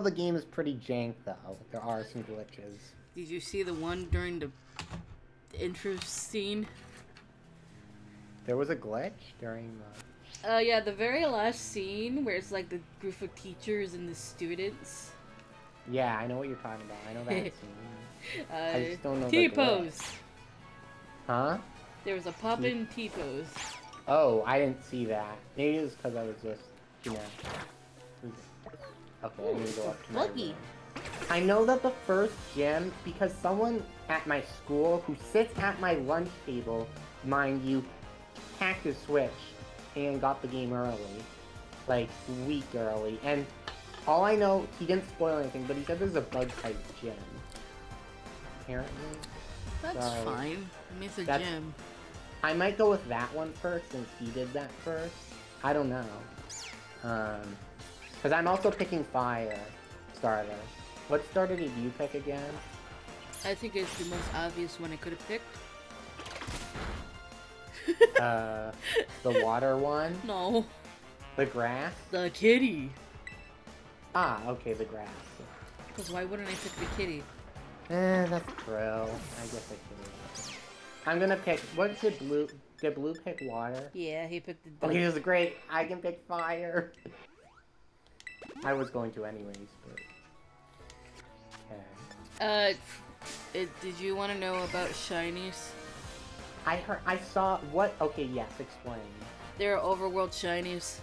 the game is pretty jank though. There are some glitches. Did you see the one during the intro scene? There was a glitch during the. Uh, yeah, the very last scene where it's like the group of teachers and the students. Yeah, I know what you're talking about. I know that scene. Uh, I just don't know the T pose. Huh? There was a pop in T pose. Oh, I didn't see that. Maybe it was because I was just, you know. Okay, I to go up to my Lucky. room. I know that the first gym, because someone at my school who sits at my lunch table, mind you, hacked his Switch and got the game early. Like, week early. And all I know, he didn't spoil anything, but he said there's a bug type gym. Apparently. That's Sorry. fine. I mean, it's a gym. I might go with that one first since he did that first. I don't know. Um, because I'm also picking fire starter. What starter did you pick again? I think it's the most obvious one I could have picked. Uh, the water one, No, the grass. the kitty. Ah, okay, the grass. Because why wouldn't I pick the kitty? Eh, that's true. I guess I could. I'm gonna pick. What did blue? Did blue pick water? Yeah, he picked the. Okay, this is great. I can pick fire. I was going to anyways, but. Okay. Uh, did you want to know about shinies? I heard. I saw. What? Okay, yes. Explain. There are overworld shinies.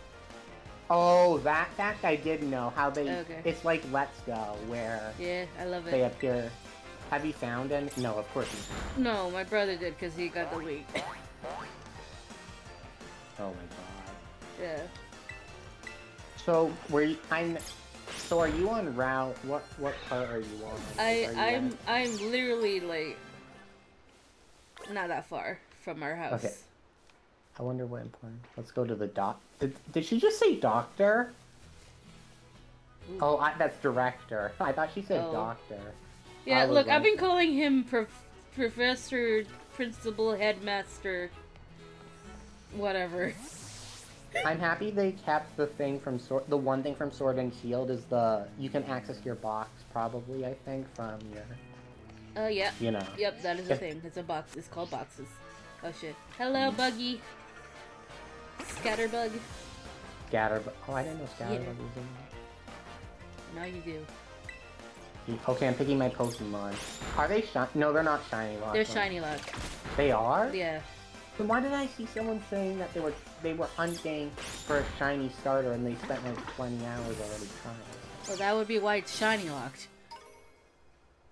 Oh, that fact I did know. How they. Okay. It's like Let's Go, where Yeah, I love it. they appear. Have you found any? No, of course haven't. No, my brother did because he got the leak. Oh my god. yeah. So were you? I'm. So are you on route? What what part are you on? I you I'm I'm literally like not that far from our house. Okay. I wonder what important. Let's go to the doc. Did, did she just say doctor? Ooh. Oh, I, that's director. I thought she said Oh. doctor. Yeah, look, I've been calling him prof- professor, principal, headmaster, whatever. I'm happy they kept the thing from sword. The one thing from Sword and Shield is the you can access your box probably. I think from your Oh yeah, you know. yep, that is a thing. It's a box. It's called boxes. Oh shit. Hello, Buggy. Scatterbug. Scatterbug. Oh, I didn't know Scatterbug Yeah. was in. There. Now you do. Okay, I'm picking my Pokemon. Are they shiny? No, they're not shiny. Lots They're shiny luck. They are. Yeah. Then why did I see someone saying that they were they were hunting for a shiny starter and they spent like 20 hours already trying? Well, that would be why it's shiny locked.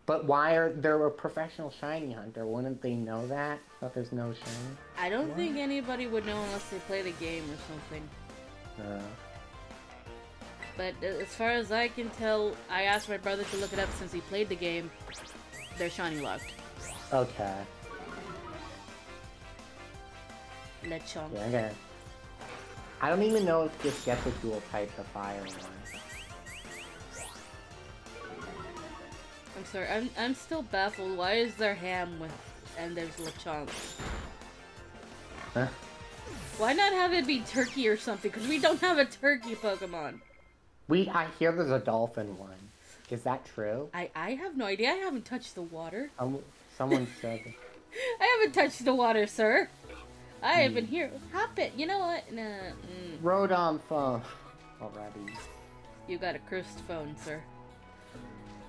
But why are there a professional shiny hunter? Wouldn't they know that? That there's no shiny? I don't think anybody would know unless they play the game or something. Uh, But uh, as far as I can tell, I asked my brother to look it up since he played the game. They're shiny locked. okay. Lechonk. Yeah, okay. I don't even know if this gets a dual type, the fire one. I'm sorry, I'm, I'm still baffled. Why is there ham with and there's Lechonk? Huh? Why not have it be turkey or something? Because we don't have a turkey Pokemon. We, I hear there's a dolphin one. Is that true? I, I have no idea. I haven't touched the water. Um, someone said. I haven't touched the water, sir. I have Hmm. been here. Hop it. You know what? Nah, mm, Rotom phone already. you got a cursed phone, sir.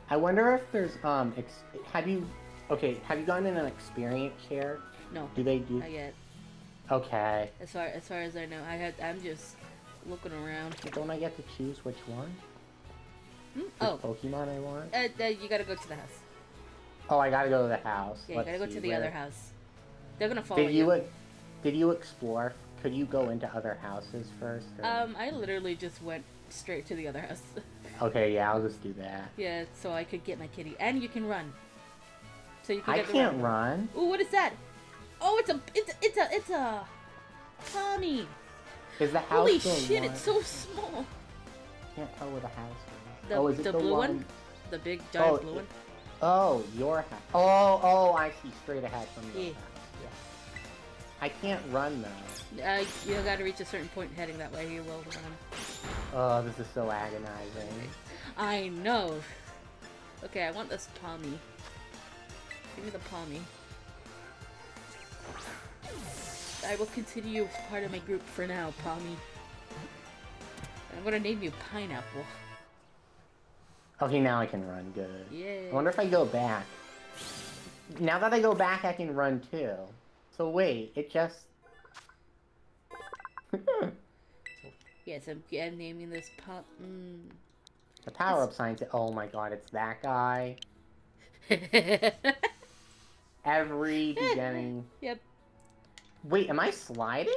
I wonder if there's um. Ex- have you? Okay, have you gotten in an experience share? No, Do they do? not yet. Okay. As far as far as I know, I had. I'm just looking around. Don't I get to choose which one? Hmm? Which Oh, Pokemon I want? uh, uh, you gotta go to the house. Oh, I gotta go to the house. Yeah, you Let's gotta go to the where- other house. They're gonna follow Did you? ex- Did you explore? Could you go into other houses first? or- Um, I literally just went straight to the other house. Okay, yeah, I'll just do that. yeah, so I could get my kitty, and you can run. So you can I get the can't run. Ooh, what is that? Oh, it's a, it's, a- it's a, it's a, Pawmi. Is the house Holy shit, one- it's so small. Can't tell where the house is. The, oh, is it the, blue one? one? The big giant Oh, blue one? Oh, your house. Oh, oh, I see. Straight ahead from your Yeah. I can't run though. Uh, you gotta reach a certain point heading that way, you will run. Oh, this is so agonizing. I know. Okay, I want this Pawmi. Give me the Pawmi. I will continue as part of my group for now, Pawmi. I'm gonna name you Pineapple. Okay, now I can run good. Yeah. I wonder if I go back. Now that I go back, I can run too. So wait, it just... Yes, I'm, I'm naming this Pom. Mm. the power-up sign to... Oh my god, it's that guy. Every beginning... yep. Wait, am I sliding?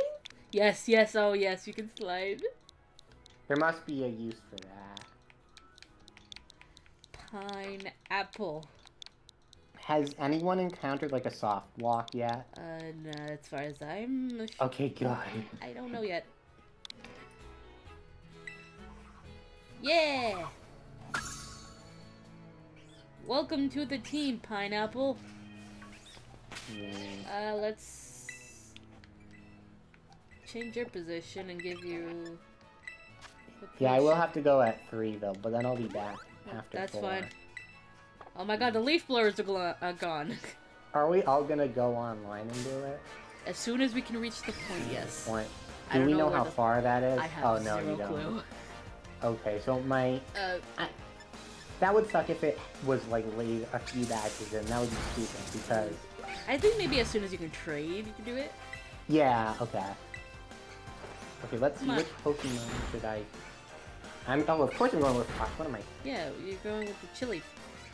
Yes, yes, oh yes, you can slide. There must be a use for that. Pineapple. Has anyone encountered like a soft walk yet? Uh, no, as far as I'm. Okay, good. I don't know yet. Yeah! Welcome to the team, Pineapple. Yeah. Uh, let's change your position and give you. Yeah, I will have to go at three though, but then I'll be back after That's four. fine. Oh my god, the leaf blowers are, gone. Are we all gonna go online and do it? as soon as we can reach the point, yes. Point. I Do we know know how far that is? I have oh no, zero you don't. clue. Okay, so my Uh, that would suck if it was like laid a few batches in. That would be stupid because I think maybe as soon as you can trade, you can do it. yeah. Okay. Okay, let's see on. which Pokemon should I. I'm oh of course I'm going with Fox. What am I? Yeah, you're going with the chili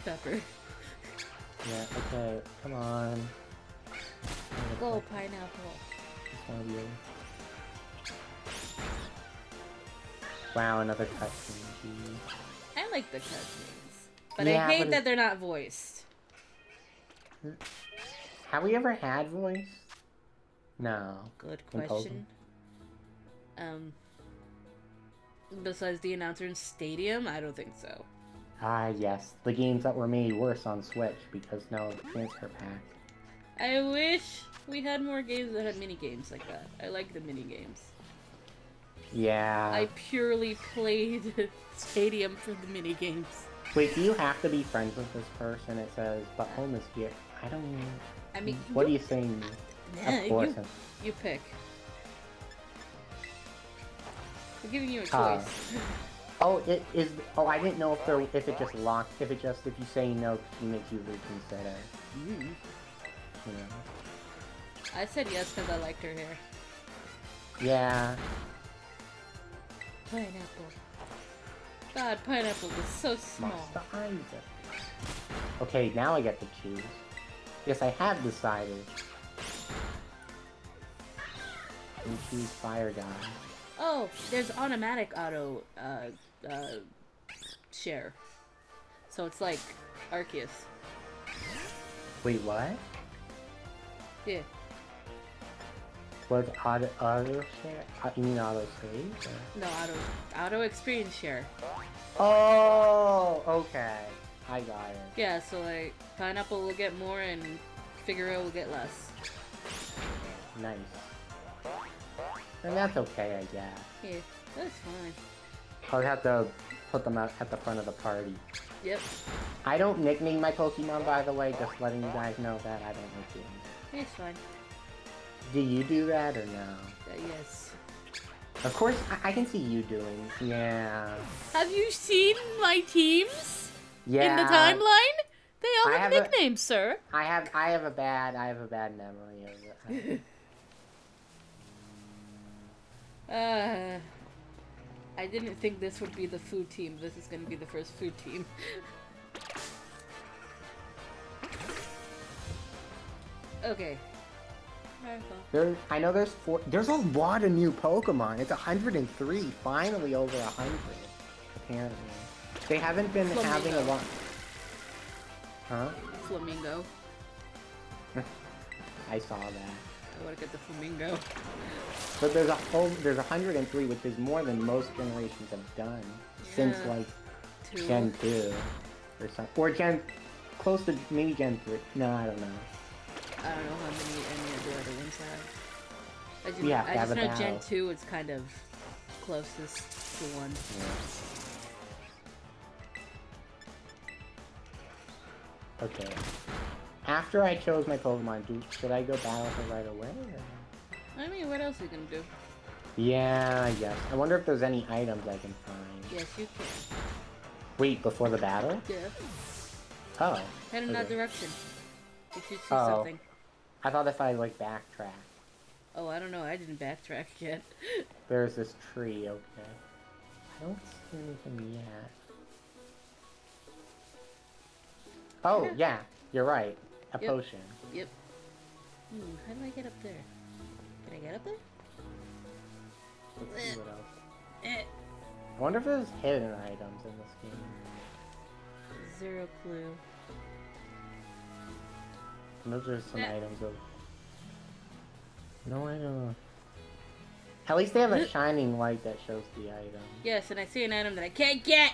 pepper. Yeah. Okay. Come on. Go, pineapple. It's Wow, another cutscene. I like the cutscenes, but Yeah, I hate but that they're not voiced. Have we ever had voice? No. Good question. Um, besides the announcer in Stadium, I don't think so. Ah, yes. The games that were made worse on Switch because no transfer pack. I wish we had more games that had mini games like that. I like the mini games. Yeah. I purely played Stadium for the mini games. Wait, do you have to be friends with this person? It says, but home is here. I don't know. I mean, What are you saying? Nah, Of course. You, you pick. I'm giving you a choice. Oh, it is. Oh, I didn't know if there, if it just locked. If it just, if you say no, she makes you reconsider. Mm. You know. I said yes because I liked her hair. Yeah. Pineapple. God, pineapple is so small. Okay, now I get to choose. Yes, I have decided. And choose Fire Guy. Oh, there's automatic auto uh, uh, share. So it's like Arceus. Wait, what? Yeah. Was auto auto share? Uh, you mean auto save? or- No, auto auto experience share. Oh, okay. I got it. Yeah, so like pineapple will get more and Figaro will get less. Nice. And that's okay, I guess. Yeah, that's fine. I'll have to put them out at the front of the party. Yep. I don't nickname my Pokemon, by the way, just letting you guys know that I don't nickname. It's fine. Do you do that or no? Uh, yes. Of course, I, I can see you doing. Yeah. Have you seen my teams Yeah. in the timeline? They all have, have a- nicknames, sir. I have I have a bad I have a bad memory of it. Uh, I didn't think this would be the food team. This is gonna be the first food team. okay. There, I know there's four. There's a lot of new Pokemon. It's 103. Finally over 100. Apparently, they haven't been having a lot. Huh? Flamingo. I saw that. I want to get the flamingo. But there's a whole, there's 103, which is more than most generations have done yeah. since like two. Gen 2 or something, or Gen close to maybe Gen 3. No, I don't know. I don't know how many any of the other ones have. I just, yeah, I just know. Gen 2 is kind of closest to one. Yeah. Okay. After I chose my Pokemon, do, should I go battle her right away? Or? I mean, what else are you gonna do? Yeah, yes. I wonder if there's any items I can find. Yes, you can. Wait, before the battle? Yeah. Oh. Head in that okay. direction. You see Oh. something. I thought if I, like, backtrack. Oh, I don't know. I didn't backtrack yet. There's this tree, okay. I don't see anything yet. Oh, yeah, you're right. A Yep. potion. Yep. Hmm, how do I get up there? Can I get up there? Let's see what else. Eh. I wonder if there's hidden items in this game. Zero clue. I know there's some Eh. items of... No, I don't At least they have a shining light that shows the item. Yes, and I see an item that I can't get!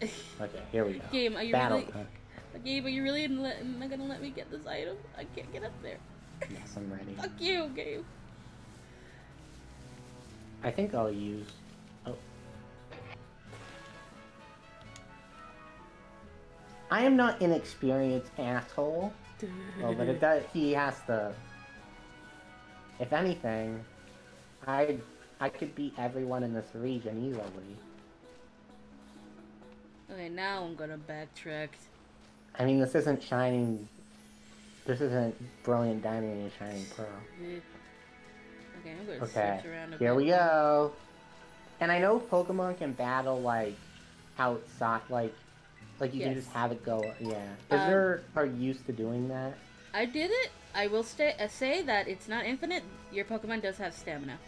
Okay, here we go. Game, are you Battle. really... Gabe, are you really in le- not gonna let me get this item? I can't get up there. Yes, I'm ready. Fuck you, Gabe. I think I'll use. Oh. I am not inexperienced asshole. Well, but it does. He has to. If anything, I I could beat everyone in this region easily. Okay, now I'm gonna backtrack. I mean, this isn't shining. This isn't brilliant diamond and shining pearl. Okay, I'm gonna Okay, search around a here bit. we go. And I know Pokemon can battle like outside, like like you can just have it go. Yeah. Is Um, there are you used to doing that? I did it. I will stay, uh, say that it's not infinite. Your Pokemon does have stamina.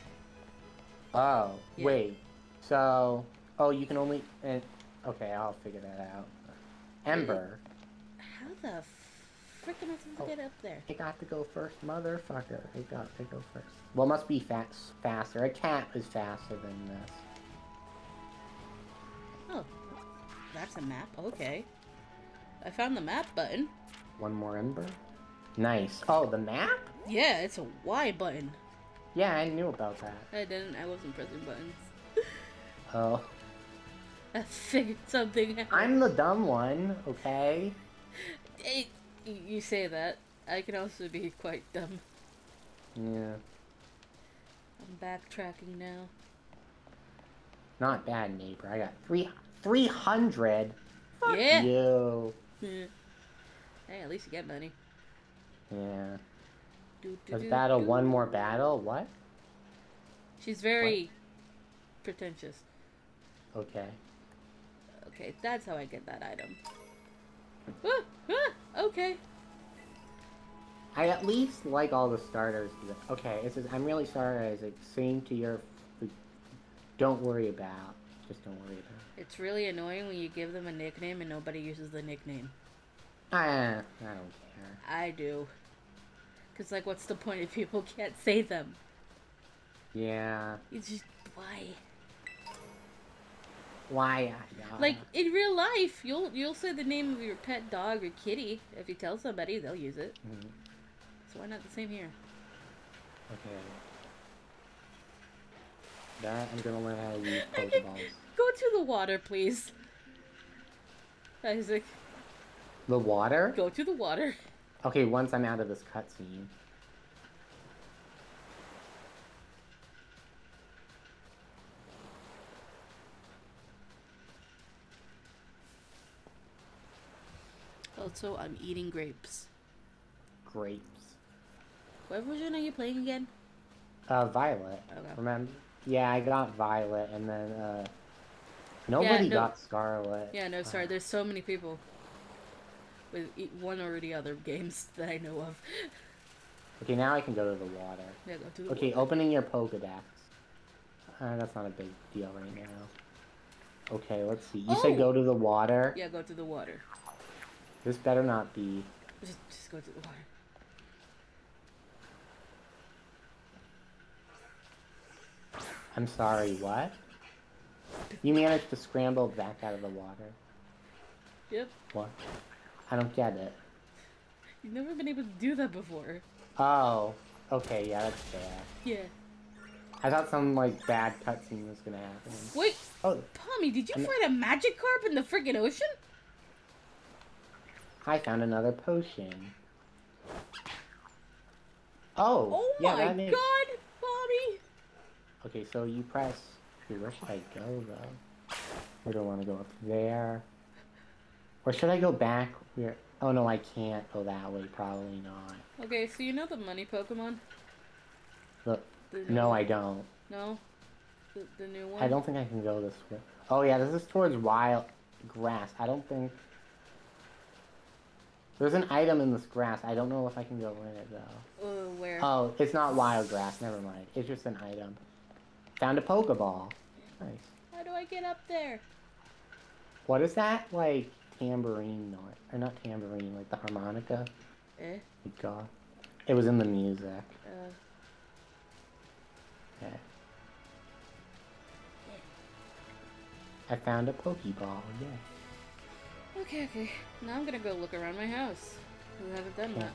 Oh, Yeah. wait. So, oh, you can only. Uh, okay, I'll figure that out. Ember, How the frick am I supposed to Oh. get up there? it got to go first, motherfucker. It got to go first. Well, it must be fast, faster. A cat is faster than this. Oh, that's a map. Okay. I found the map button. One more ember. Nice. Oh, the map? Yeah, it's a Y button. Yeah, I knew about that. I didn't. I wasn't pressing buttons. Oh. I figured something out. I'm the dumb one, okay? Hey, you say that. I can also be quite dumb. Yeah. I'm backtracking now. Not bad, neighbor. I got three, 300. Fuck Yeah. you. hey, at least you get money. Yeah. Do, do, Let's do, battle do. one more battle. What? She's very pretentious. Okay. Okay, that's how I get that item. Ah, ah, okay. I at least like all the starters. Okay, it says, I'm really sorry, Isaac. Same to your... Don't worry about. Just don't worry about. It's really annoying when you give them a nickname and nobody uses the nickname. Ah, I don't care. I do. Cause like, what's the point if people can't say them? Yeah. It's just why? Why? Uh, Like in real life, you'll you'll say the name of your pet dog or kitty. If you tell somebody, they'll use it. mm, So why not the same here? Okay. That I'm gonna learn how to use Pokeballs. Go to the water, please. Isaac, The water? go to the water. Okay, once I'm out of this cutscene. Also, I'm eating grapes. Grapes. What version are you playing again? Uh, Violet. Okay. Remember? Yeah, I got Violet, and then, uh... Nobody no- got Scarlet. Yeah, no, sorry. There's so many people with one or the other games that I know of. Okay, now I can go to the water. Yeah, go to the Okay, water. opening your Pokedex. Uh, that's not a big deal right now. Okay, let's see. You Oh! said go to the water? Yeah, go to the water. This better not be... Just, just go to the water. I'm sorry, what? You managed to scramble back out of the water. Yep. What? I don't get it. You've never been able to do that before. Oh, okay, yeah, that's fair. Yeah. I thought some like bad cutscene was gonna happen. Wait, Oh, Tommy, did you I'm- find a Magikarp in the freaking ocean? I found another potion. Oh, Oh yeah, my makes... god, Bobby! Okay, so you press. Where should I go though? Where do I want to go up there? Or should I go back? Where? Oh no, I can't go that way. Probably not. Okay, so you know the money Pokemon? Look, The no, one? I don't. No? The, the new one? I don't think I can go this way. Oh yeah, this is towards wild grass. I don't think. There's an item in this grass. I don't know if I can go in it though. Uh, where? Oh, it's not wild grass. Never mind. It's just an item. Found a Pokeball. Nice. How do I get up there? What is that? Like tambourine note? Or not tambourine, like the harmonica? Eh? God. It was in the music. Uh, Okay. I found a Pokeball, yeah. Okay, okay. Now I'm gonna go look around my house. I haven't done that.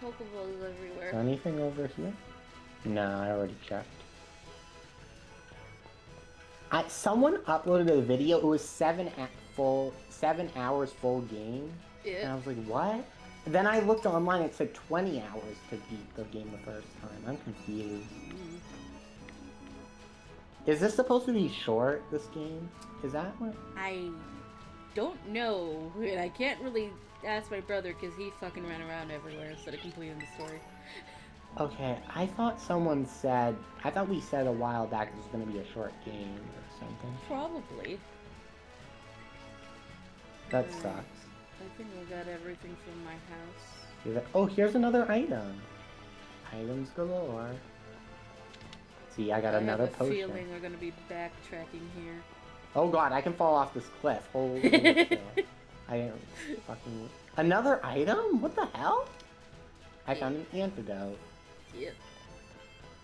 There's Pokeballs Is there everywhere. anything over here? No, I already checked. I, someone uploaded a video. It was seven at full, seven hours full game, yeah. and I was like, "What?" Then I looked online. It said 20 hours to beat the game the first time. I'm confused. Is this supposed to be short? This game? Is that what? I don't know, and I can't really ask my brother because he fucking ran around everywhere instead of completing the story. Okay, I thought someone said. I thought we said a while back it was going to be a short game or something. Probably. That Hmm. sucks. I think I got everything from my house. Oh, here's another item. Items galore. See, I got another I have a potion. feeling we're gonna be backtracking here. Oh god, I can fall off this cliff. Holy shit. I am fucking. Another item? What the hell? I found an antidote. Yep.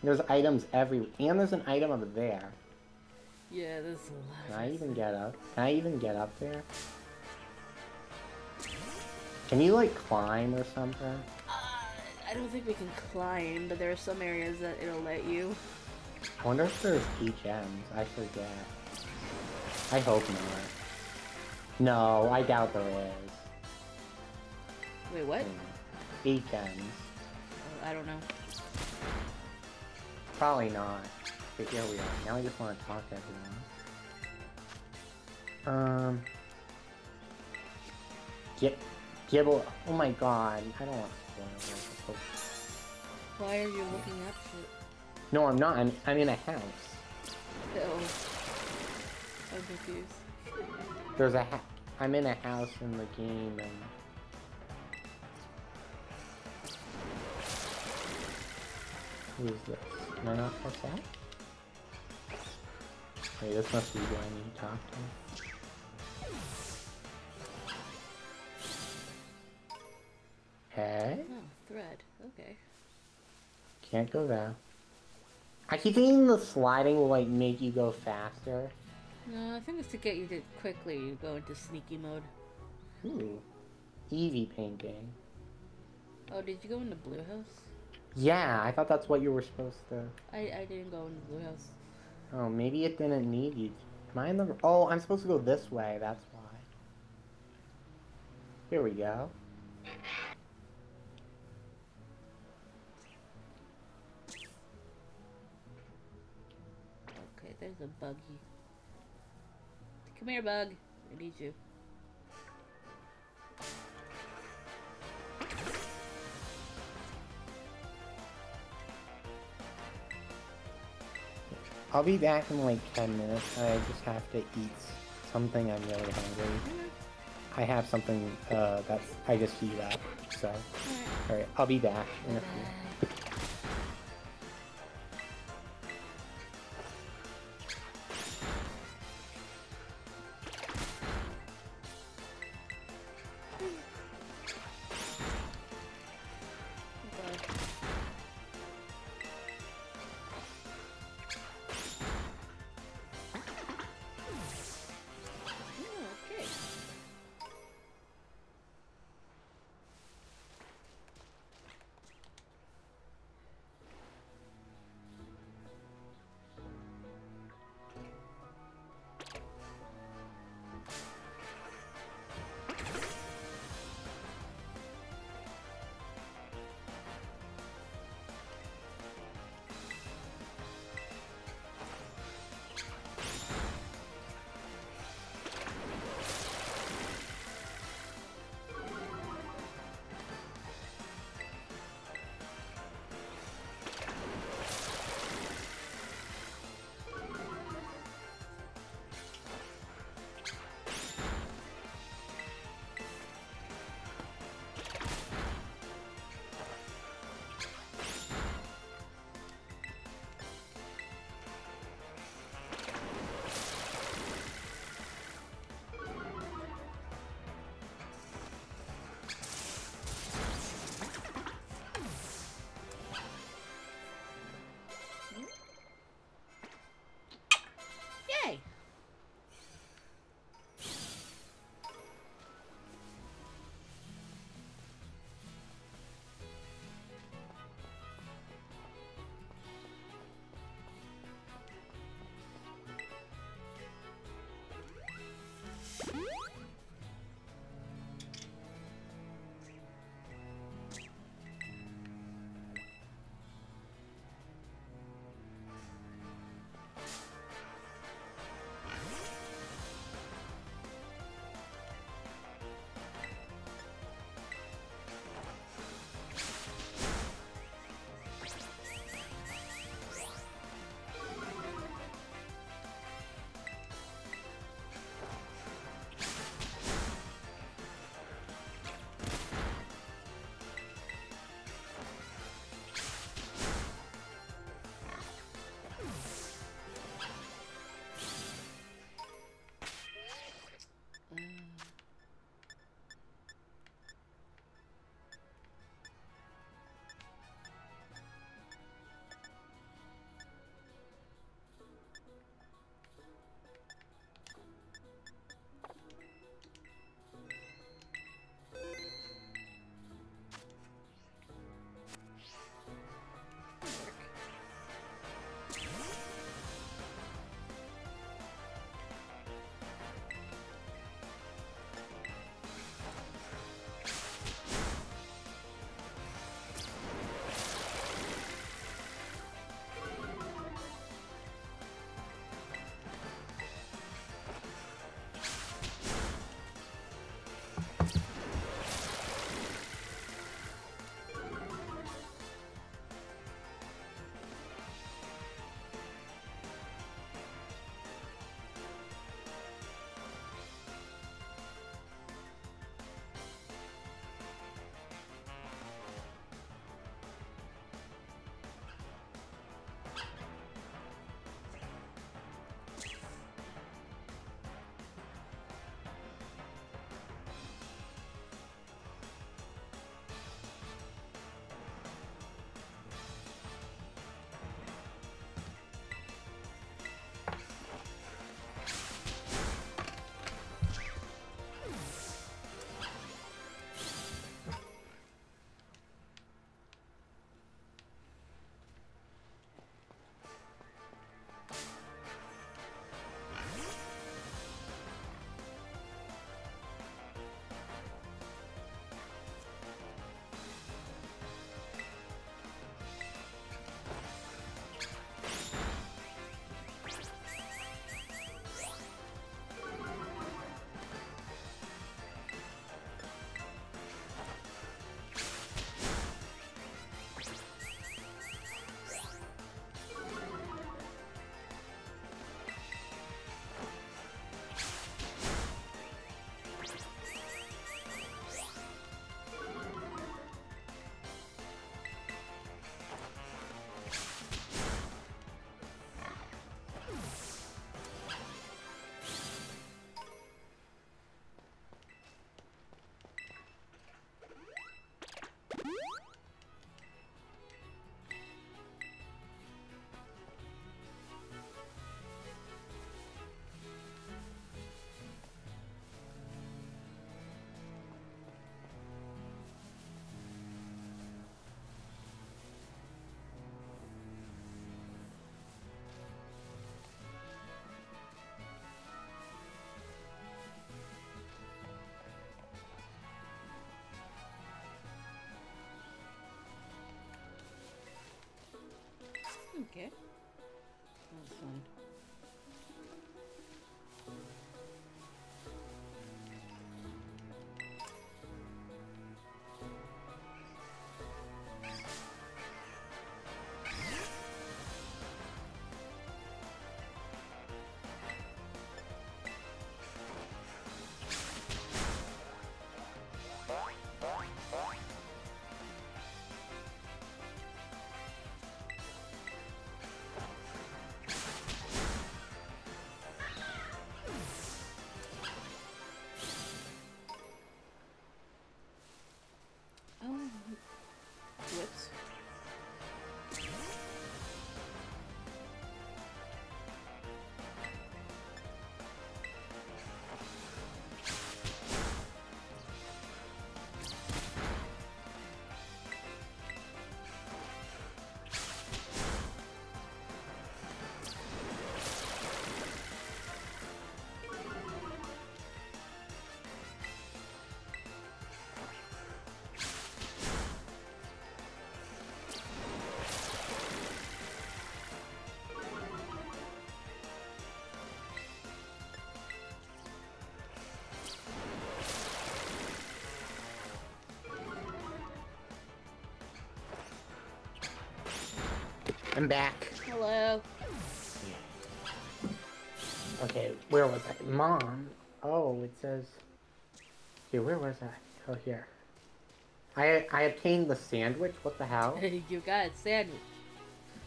There's items everywhere. And there's an item over there. Yeah, there's a lot. Can I even get up? Can I even get up there? Can you like climb or something? Uh, I don't think we can climb, but there are some areas that it'll let you. I wonder if there's HMs. I forget. I hope not. No, I doubt there is. Wait, what? HMs. Oh, I don't know. Probably not. But here we are. Now I just want to talk to everyone. Um. Get. Gibble. Oh my god. I don't want to spoil this. Why are you looking up shit? No, I'm not. I'm, I'm in a house. Oh. I'm confused. There's a ha- I'm in a house in the game and Who is this? Can I not press that? Wait, this must be who I need to talk to. Okay, Oh, thread. Okay. can't go there. I keep thinking the sliding will like make you go faster. No, I think it's to get you to quickly you go into sneaky mode. Ooh, Eevee painting. Oh, did you go into blue house? Yeah, I thought that's what you were supposed to. I, I didn't go into blue house. Oh, maybe it didn't need you. Am I in the? Oh, I'm supposed to go this way. That's why. Here we go. There's a buggy. Come here, bug. I need you. I'll be back in like 10 minutes. I just have to eat something. I'm really hungry. I have something uh, that's I just heat up. So, Alright. alright, I'll be back in a few. Okay. Fine. I'm back. Hello. Okay, where was I? Mom. Oh, it says. Okay, where was I? Oh, here. I I obtained the sandwich. What the hell? you got a sandwich.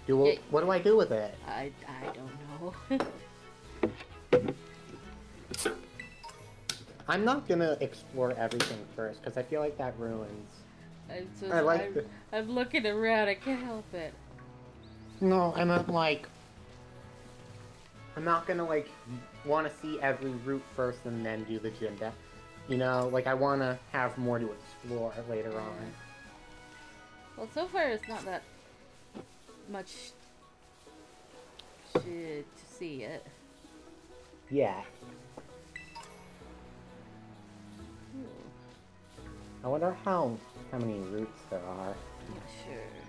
Do Yeah. what do I do with it? I I don't know. I'm not gonna explore everything first because I feel like that ruins. I'm just, I like I'm, the- I'm looking around. I can't help it. No, I'm not like. I'm not gonna like want to see every route first and then do the gym deck. You know, like I want to have more to explore later on. Well, so far it's not that much shit to see yet. Yeah. Ooh, I wonder how how many routes there are. not sure.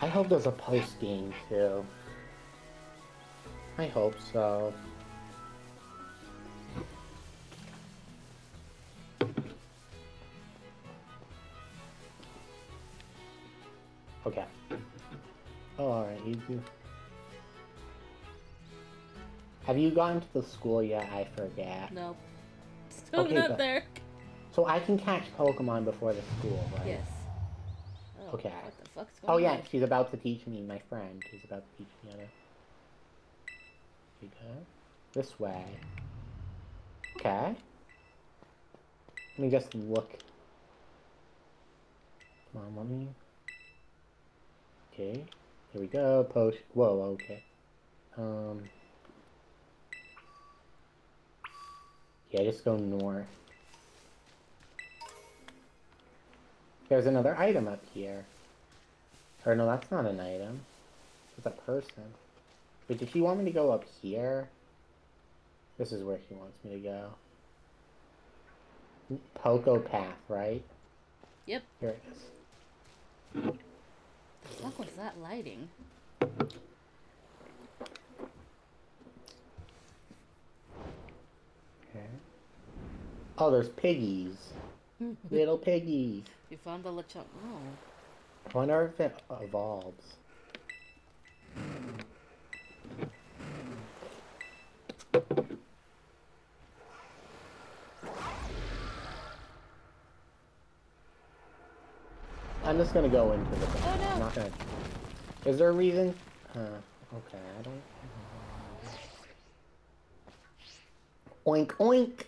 I hope there's a post game too. I hope so. Okay. Oh, alright, you do. Have you gone to the school yet? I forget. Nope. Still Okay, not there. So I can catch Pokemon before the school, right? Yes. Oh, Okay. What the fuck's Oh yeah, on? she's about to teach me. My friend is about to teach me how to. You go this way. Okay. Let me just look. Come on, let me. Okay. Here we go. Post. Whoa. Okay. Um. Yeah, just go north. There's another item up here. Or no, that's not an item. It's a person. But does she want me to go up here? This is where he wants me to go. Poco Path, right? Yep. Here it is. The fuck was that lighting? Okay. Oh, there's piggies. Little piggies. You found the Lechonk. Oh. I wonder if it evolves. I'm just gonna go into the. Oh, no. I'm not gonna. Is there a reason? Uh, okay, I don't. Oink oink.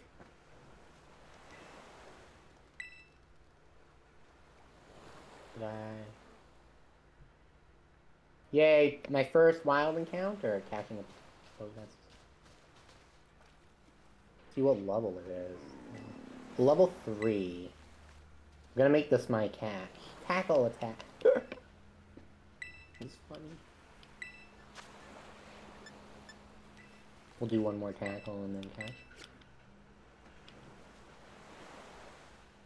Did I? Yay! My first wild encounter, catching a. Oh, that's. See what level it is. Level three. I'm gonna make this my catch. Tackle attack. He's funny. We'll do one more tackle and then catch.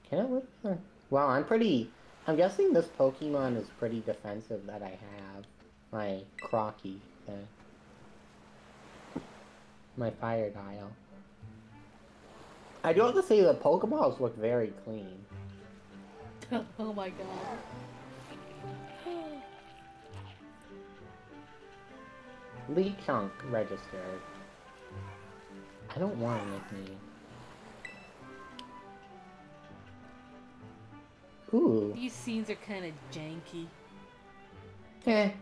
Can it live? Wow, I'm pretty. I'm guessing this Pokemon is pretty defensive that I have. My crocky thing. My fire dial. I do have to say the Pokeballs look very clean. oh my god. Lechonk registered. I don't want a nickname. Ooh. These scenes are kind of janky. Eh.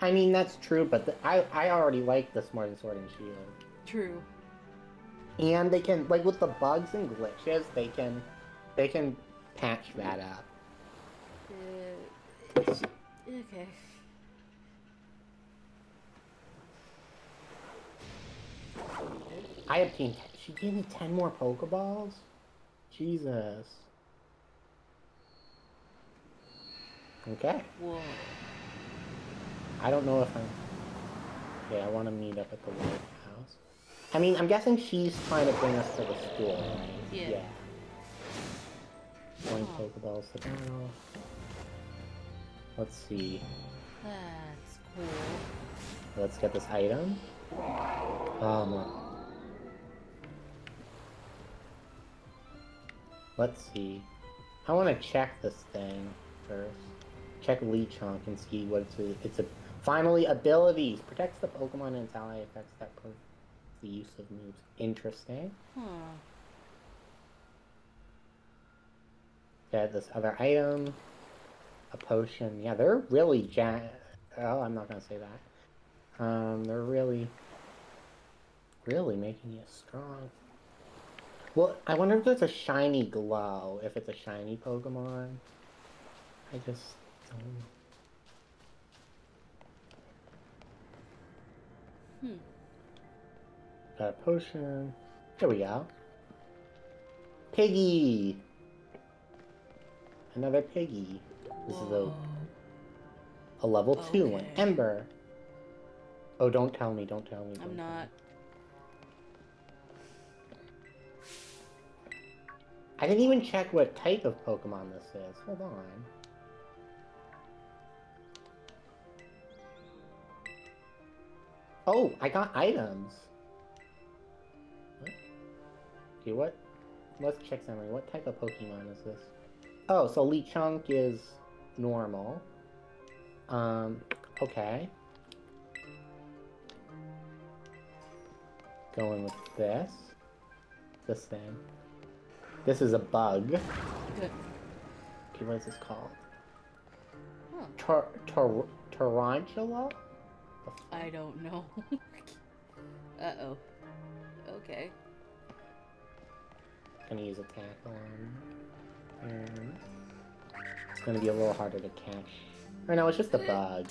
I mean, that's true, but the, I, I already like the Smart and Sword and Shield. True. And they can, like, with the bugs and glitches, they can, they can patch that up. Uh, okay. I obtained, she gave me 10 more Pokeballs? Jesus. Okay. Whoa. I don't know if I'm. Yeah, I want to meet up at the White House. I mean, I'm guessing she's trying to bring us to the school, right? Yeah. Going Oh. Pokeballs to battle. Let's see. That's cool. Let's get this item. Oh no. Let's see. I want to check this thing first. Check Lechonk and see what it's it's a finally abilities protects the Pokemon and its ally effects that per the use of moves. Interesting. Huh. Get this other item, a potion. Yeah, they're really ja- Oh, I'm not gonna say that. Um, they're really, really making you strong. Well, I wonder if there's a shiny glow. If it's a shiny Pokemon, I just don't. Hmm. Got a potion. There we go. Piggy. Another piggy. This is a A level two one. Ember. Oh, don't tell me, don't tell me. don't I'm not. me. I didn't even check what type of Pokemon this is. Hold on. Oh, I got items. What? Okay, what? Let's check summary. What type of Pokemon is this? Oh, so Lechonk is normal. Um, okay. Going with this. This thing. This is a bug. Good. Okay, what is this called? Huh. Tar tar tarantula? I don't know. uh oh. Okay. Gonna use attack on. And it's gonna be a little harder to catch. Or no, it's just a bug.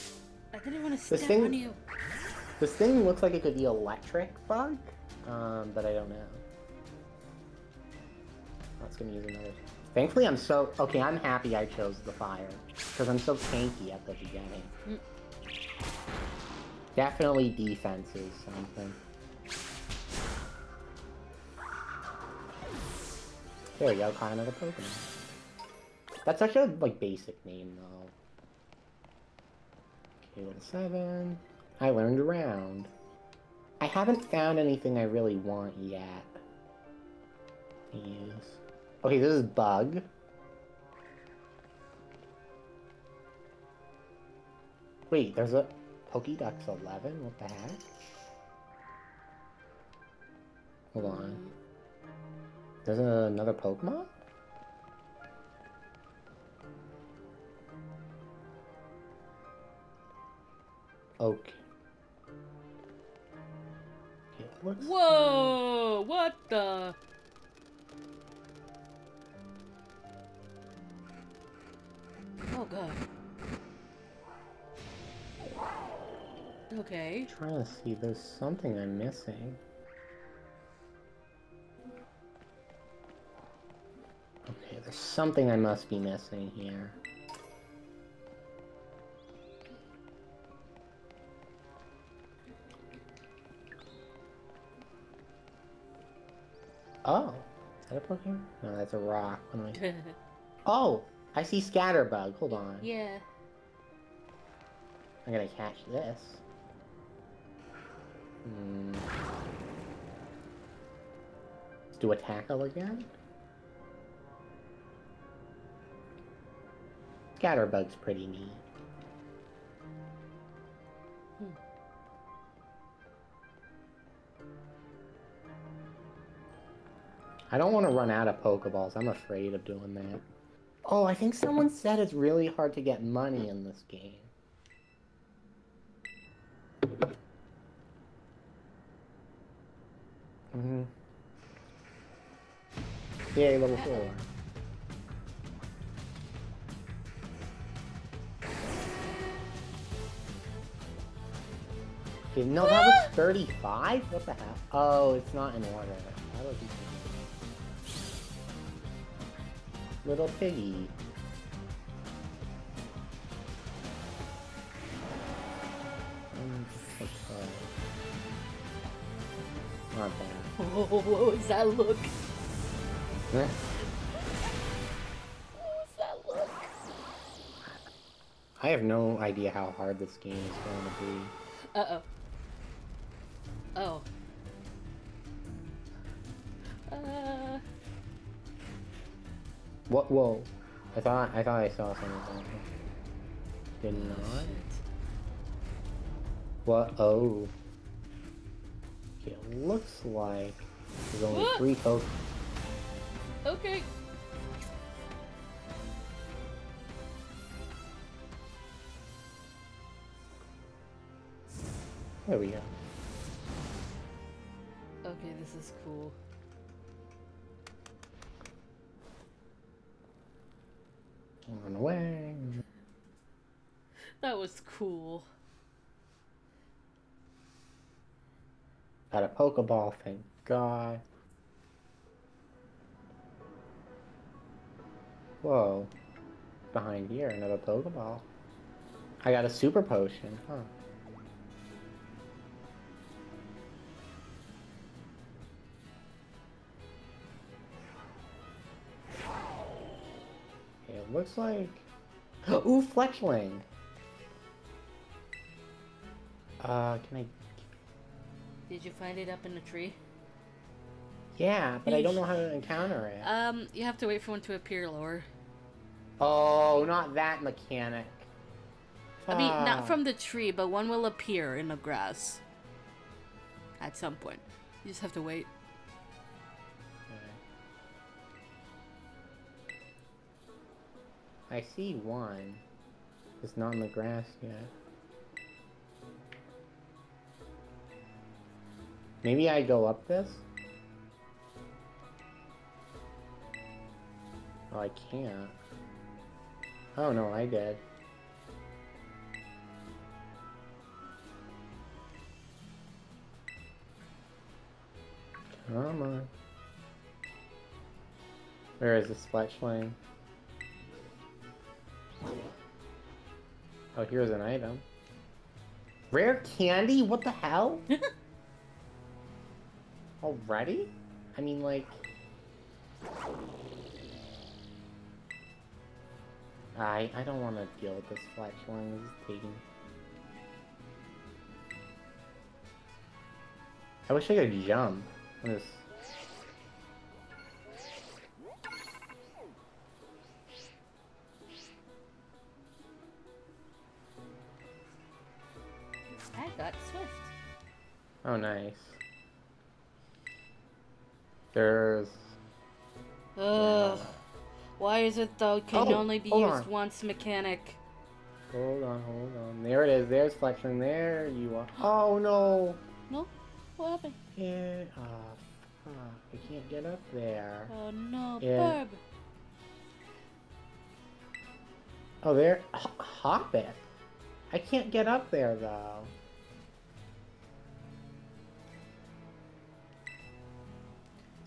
I didn't want to This step thing- on you. This thing looks like it could be electric bug, um, but I don't know. That's gonna use another. Thankfully, I'm so okay. I'm happy I chose the fire because I'm so tanky at the beginning. Mm. Definitely defense is something. There we go, caught another Pokemon. That's such a like basic name though. Okay, level seven. I learned around. I haven't found anything I really want yet. Use. Okay, this is bug. Wait, there's a Pokédex 11? What the heck? Hold on. There's another Pokemon? Okay. Whoa! What the? Oh god. Okay. trying to see, there's something I'm missing. Okay, there's something I must be missing here. Oh, is that a Pokemon? No, that's a rock. I... Oh, I see Scatterbug. Hold on. yeah. I'm gonna catch this. Hmm. Let's do a tackle again. Scatterbug's pretty neat. I don't want to run out of Pokeballs. I'm afraid of doing that. Oh, I think someone said it's really hard to get money in this game. Mm-hmm. Yay, level 4. Okay, no, that was 35? What the hell? Oh, it's not in order. That would be Little piggy. Mm. Not bad. Oh, what was that look? What was that look? I have no idea how hard this game is going to be. Uh oh. Oh. Uh. What? Whoa! I thought I thought I saw something. Did not. What? Oh. It looks like there's only three Pokemon. Okay. There we go. Okay, this is cool. Run away. That was cool. Got a Pokeball, thank God. Whoa. Behind here, another Pokeball. I got a Super Potion, huh? It looks like... Ooh, Fletchling! Uh, can I Did you find it up in the tree? Yeah, but I don't know how to encounter it. Um, you have to wait for one to appear lower. Oh, not that mechanic. I mean, not from the tree, but one will appear in the grass. At some point. You just have to wait. I see one. It's not in the grass yet. Maybe I go up this? Oh, I can't. Oh no, I did. Come on. Where is this Fletchling? Oh, here's an item. Rare candy? What the hell? Already? I mean, like... I I don't want to deal with this Fletchling. This is taking... I wish I could jump. This... I got Swift. Oh, nice. There's... Ugh. Why is it though? Can Oh, only be used on. once mechanic. Hold on, hold on. There it is. There's Fletchling. There you are. Oh, no! No? What happened? Yeah. Oh, fuck. I can't get up there. Oh no, Yeah. Barb. Oh, there. H- hop it. I can't get up there, though.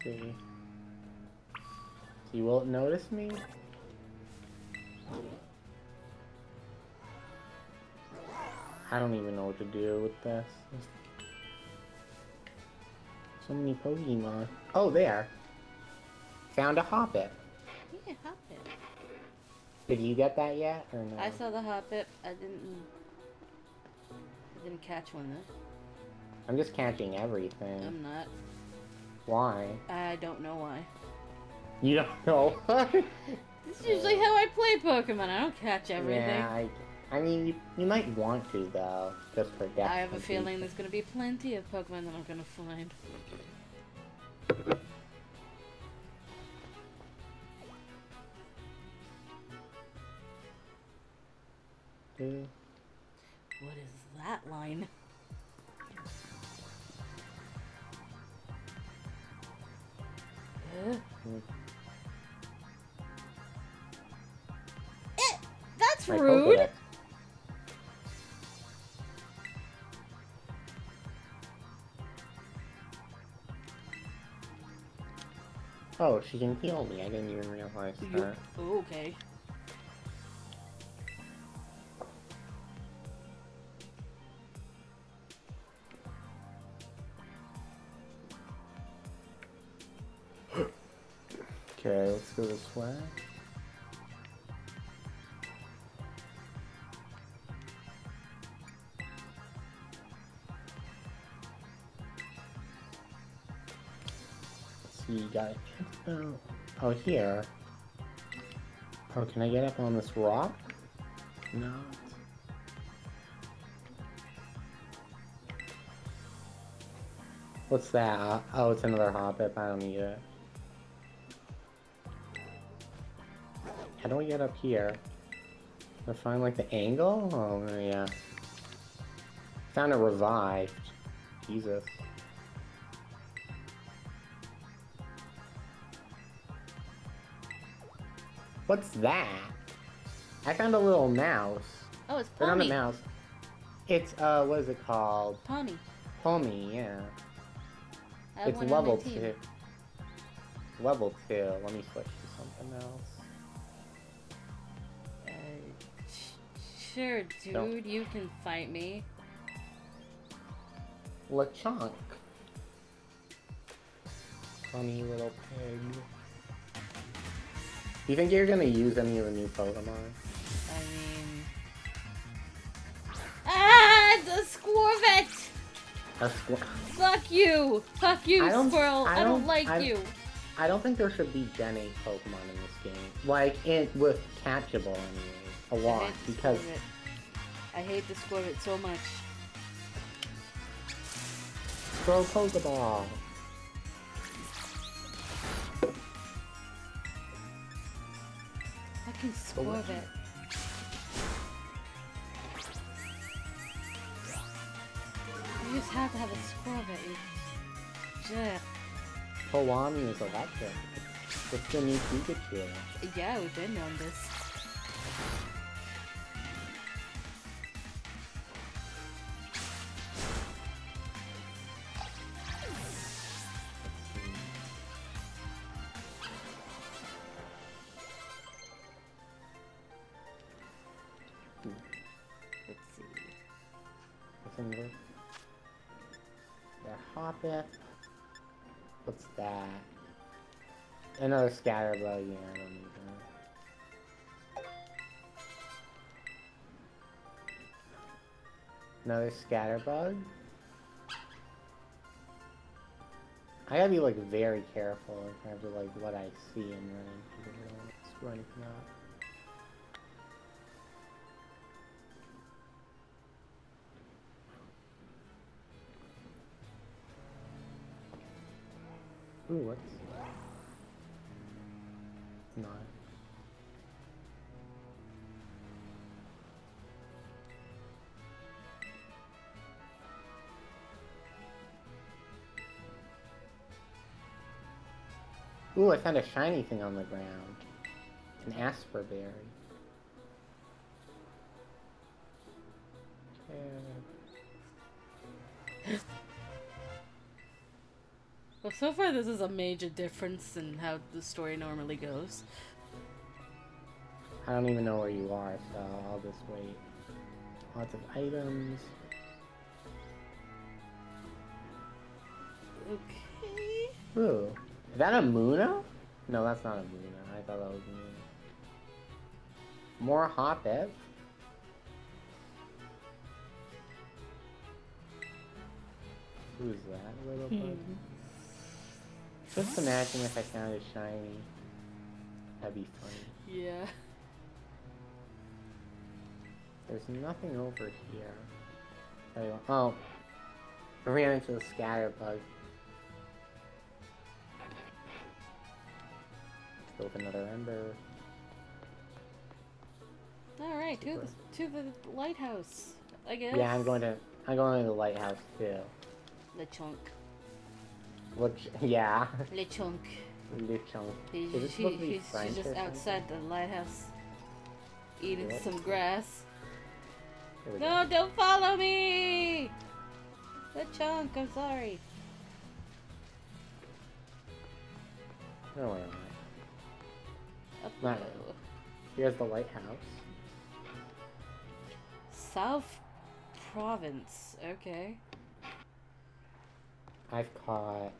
See. See, will it notice me? I don't even know what to do with this. So many Pokemon. Oh, there. Found a Hoppip. Yeah, hop it. Did you get that yet, or no? I saw the hoppip. I didn't. I didn't catch one though. I'm just catching everything. I'm not. Why? I don't know why. You don't know. This is usually how I play Pokemon. I don't catch everything. Yeah, I, I mean, you, you might want to though, just for depth. I have a feeling there's gonna be plenty of Pokemon that I'm gonna find. Mm. What is that line? Eh, that's My rude. Pokedex. Oh, she can heal me. I didn't even realize You- that. okay. Okay, let's go this way. Let's see, you got oh, oh here. Oh, can I get up on this rock? No. What's that? Oh, it's another hoppip. I don't need it. How do we get up here? To find like the angle? Oh yeah. Found it revived. Jesus. What's that? I found a little mouse. Oh, it's But not a mouse. It's uh what is it called? Pawmi. Homie, yeah. It's level team. two. Level two. Let me switch to something else. Sure, dude, Don't. you can fight me. Lechonk. Funny little pig. Do you think you're gonna use any of the new Pokemon? I mean. Ah, the Skwovet! A squ- Fuck you! Fuck you, I Squirrel! I I don't, don't- like I- you. I don't think there should be Gen 8 Pokemon in this game. Like, it with catchable anyways. A I lot. hate Because I hate the Skwovet so much. throw Pokeball. Fucking But what- Skwovet. You just have to have a Skwovet. You... Yeah. Pawmi is electric. It's the new Pikachu. yeah, we've been on this. Scatterbug. Yeah, I don't need that. Another Scatterbug. I gotta be like very careful in terms of like what I see and running because I up. Ooh, what's not? Ooh, I found a shiny thing on the ground. An Asper Well, so far this is a major difference in how the story normally goes. I don't even know where you are, so I'll just wait. Lots of items. Okay. Ooh. Is that a Muna? No, that's not a Muna. I thought that was a Muno. More Hoppip. Who's that little hmm. bug? Just imagine if I found a shiny. That'd be funny. Yeah. There's nothing over here. Oh. I ran into the scatter bug. Still with another ember. Alright, to the, to the lighthouse, I guess. Yeah, I'm going to I'm going to the lighthouse too. The chunk. Yeah. Le chunk. Lechon. He, Is supposed he's, French just outside the lighthouse eating some grass. No, go. don't follow me! The chunk, I'm sorry. No, where am I? Up Not- Here's the lighthouse. South Province, okay. I've caught.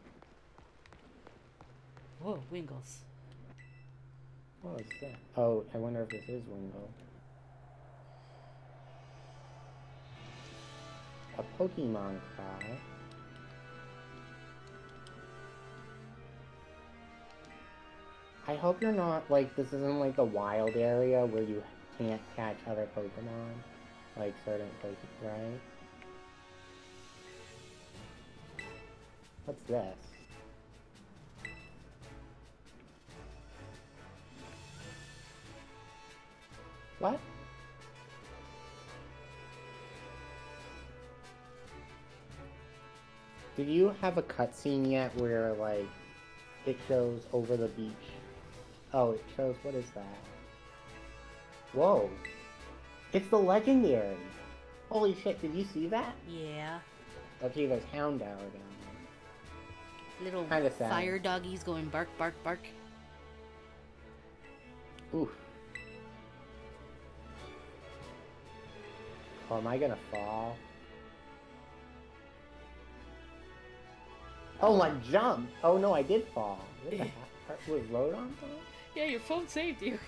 Whoa, Wingulls. What was that? Oh, I wonder if this is Wingo. A Pokemon cry. I hope you're not like this isn't like a wild area where you can't catch other Pokemon, like certain Pokemon, right? What's this? What? Did you have a cutscene yet where like it shows over the beach? Oh, it shows what is that? Whoa! It's the legendary. Holy shit! Did you see that? Yeah. Okay, there's Houndour down there. Little Kinda sad. fire doggies going bark, bark, bark. Oof. Oh, am I gonna fall? Oh, my jump! Oh no, I did fall. What the heck? Was load on top? Yeah, your phone saved you.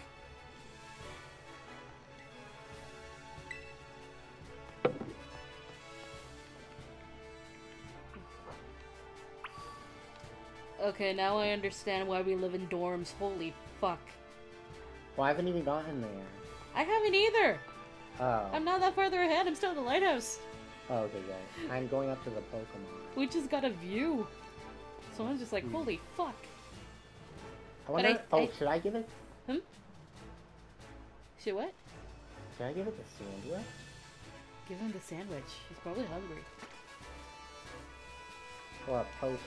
Okay, now I understand why we live in dorms. Holy fuck. Well, I haven't even gotten there. I haven't either. Oh. I'm not that farther ahead. I'm still at the lighthouse. Oh, okay. I'm going up to the Pokemon. We just got a view. So I'm just like, Hmm. holy fuck. I wonder. I- oh, I- should I give it? Shit, what? Should I give it the sandwich? Give him the sandwich. He's probably hungry. Or a potion?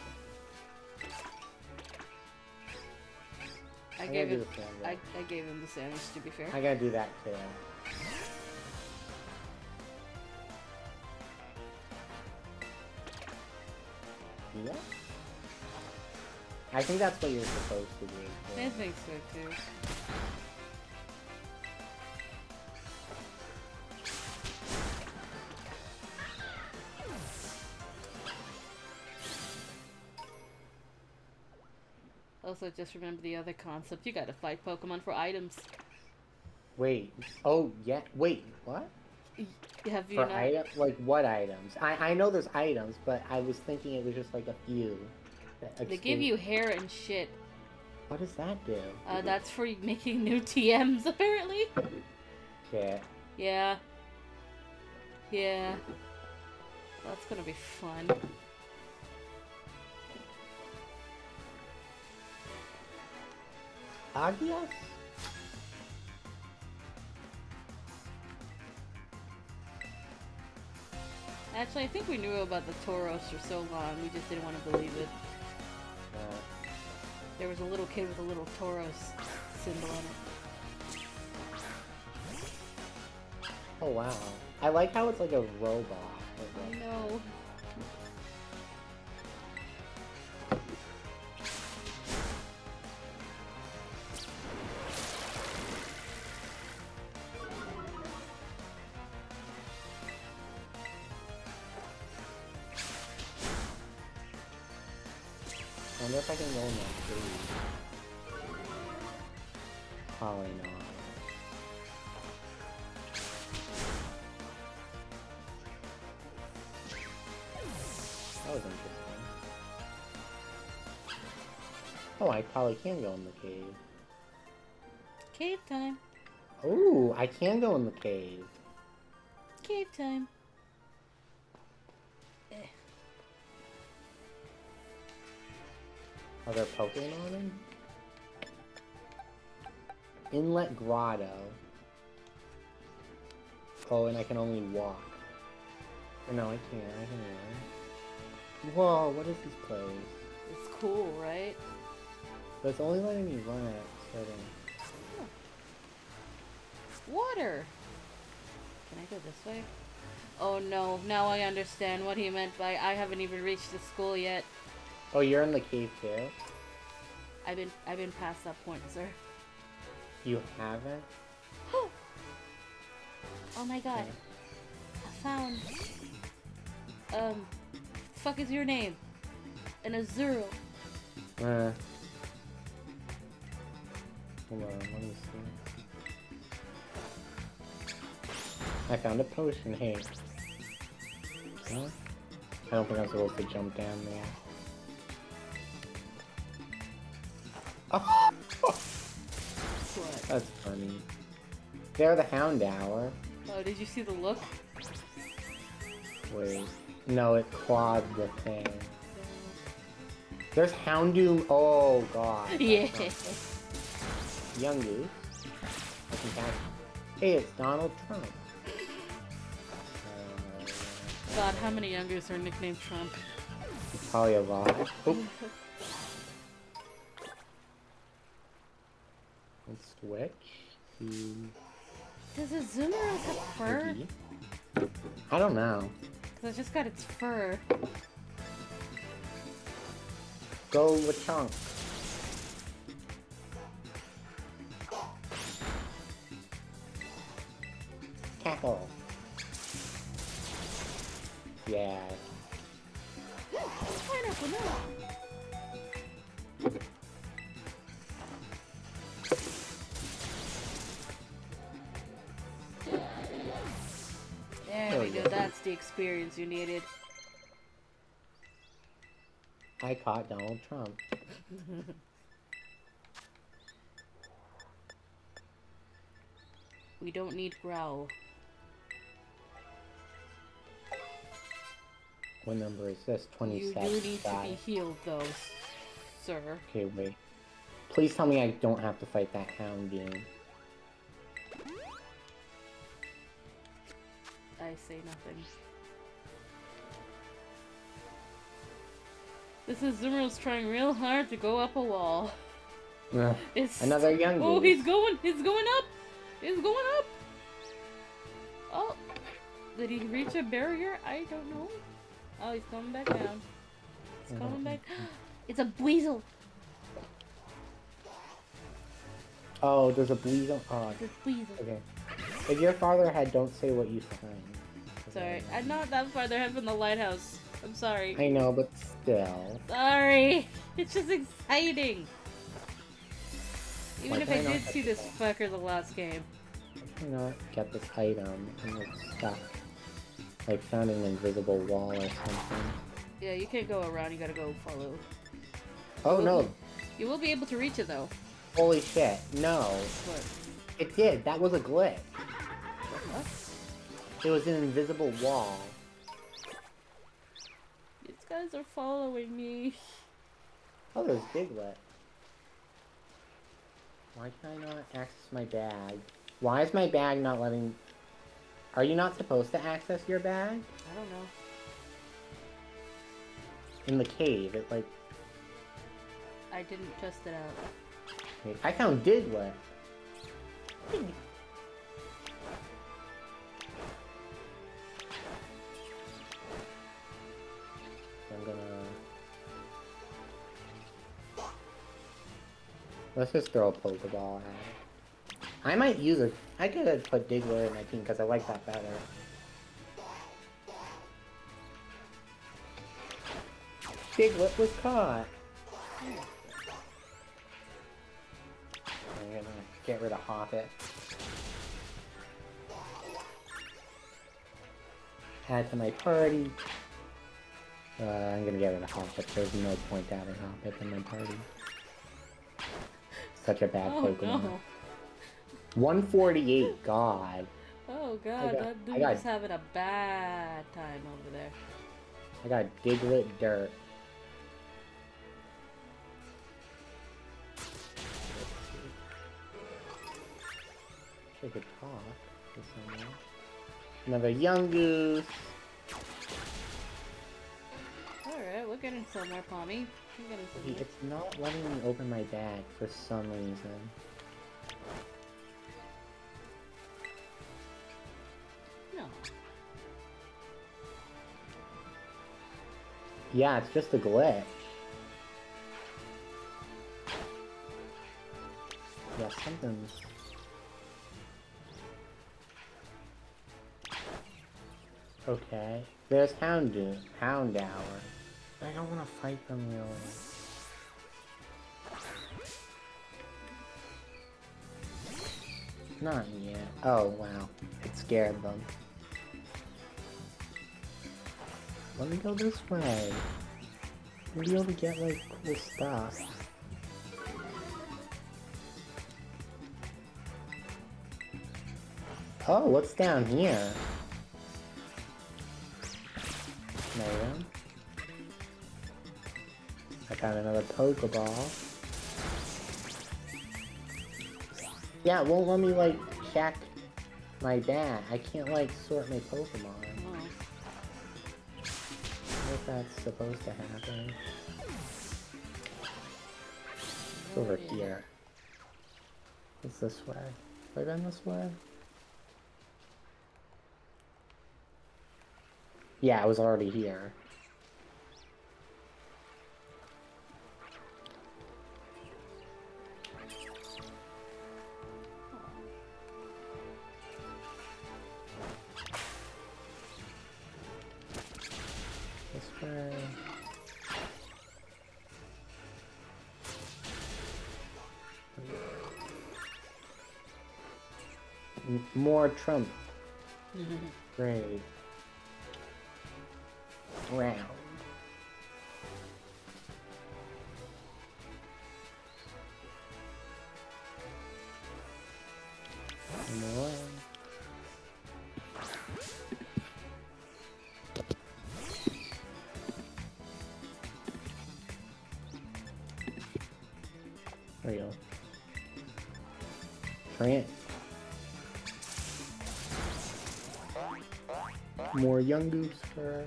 I I'm gave him. the sandwich. I, I gave him the sandwich. To be fair. I gotta do that too. Yeah. I think that's what you're supposed to do. I think so too. Also, just remember the other concept. You gotta fight Pokemon for items. Wait. Oh yeah. Wait. What? Have you For not? item? Like what items? I I know there's items, but I was thinking it was just like a few. They give you hair and shit. What does that do? Uh, that's for making new TMs, apparently. Shit. Yeah. Yeah. That's gonna be fun. Agios? Actually, I think we knew about the Tauros for so long, we just didn't want to believe it. Uh, There was a little kid with a little Tauros symbol on it. oh wow. I like how it's like a robot. Like-. I probably can go in the cave. Cave time. Ooh, I can go in the cave. Cave time. Eh. Are there Pokemon in? Inlet Grotto. Oh, and I can only walk. Or no, I can't. I can run. Whoa, what is this place? It's cool, right? But it's only letting me run at certain... Water! Can I go this way? Oh no, now I understand what he meant by I haven't even reached the school yet. Oh, you're in the cave too? I've been I've been past that point, sir. You haven't? Oh my god. I found um fuck is your name? An Azuro. Uh. Hold on, let me see. I found a potion, hey. Huh? I don't think I'm supposed to jump down there. Oh, that's funny. They're the Houndour. Oh, did you see the look? Wait. No, it quad the thing. There's Houndoom. Oh, God. Yeah. Yungoos. I can catch. Hey, it's Donald Trump. Uh, God, how many youngers are nicknamed Trump? it's probably a lot. Oop. Let's switch to Does a Zoomer have fur? I don't know. Cause I just got its fur. Go with Chunk. Cackle. Yeah. There There we go. That's the experience you needed. I caught Donald Trump. We don't need growl. What number is this? 27. You 27. do need to be healed, though, sir. Okay, wait. Please tell me I don't have to fight that Houndoom. I say nothing. This is Zumral's trying real hard to go up a wall. It's Another young Oh, he's going! He's going up! He's going up! Oh! Did he reach a barrier? I don't know. Oh, he's coming back down. He's coming back. It's a weasel! Oh, there's a Buizel. Oh, It's a weasel. okay. If your father had don't say what you find. Sorry, I'm not that far. They're from the lighthouse. I'm sorry. I know, but still. Sorry! It's just exciting! Even Why if I I did see this fucker the last game. I cannot get this item and it's stuck. Like found an invisible wall or something. Yeah, you can't go around, you gotta go follow. Oh no! You will be able to reach it though. Holy shit! No, But it did. That was a glitch. what? It was an invisible wall. These guys are following me. Oh, there's Diglett. Why can I not access my bag? Why is my bag not letting... Are you not supposed to access your bag? I don't know. In the cave, it like... I didn't test it out. wait, I found Diglett. I'm gonna... Let's just throw a Pokeball at it. I might use it. I could put Diglett in my team because I like that better. Diglett was caught. I'm gonna get rid of Hoppip. Add to my party. Uh, I'm gonna get rid of Hoppip. There's no point having Hoppip in my party. Such a bad Oh Pokemon. no. 148, god. Oh god, got- that dude got- is having a bad time over there. I got Diglett Dirt. Wish I could talk. Another Yungoos. Alright, we're getting somewhere, Pawmi. We're getting somewhere. It's not letting me open my bag for some reason. Yeah, it's just a glitch. Yeah, something's... Okay. There's Houndoom, Houndour. I don't want to fight them really. Not yet. Oh, wow. It scared them. Let me go this way. We'll be able to get, like, cool stuff. Oh, what's down here? Mayhem. I got another Pokeball. Yeah, it won't let me, like, check my bat. I can't, like, sort my Pokemon. That's supposed to happen. Over here. It's this way. Have I been this way? Yeah, I was already here. Trump. More Yungoos fur.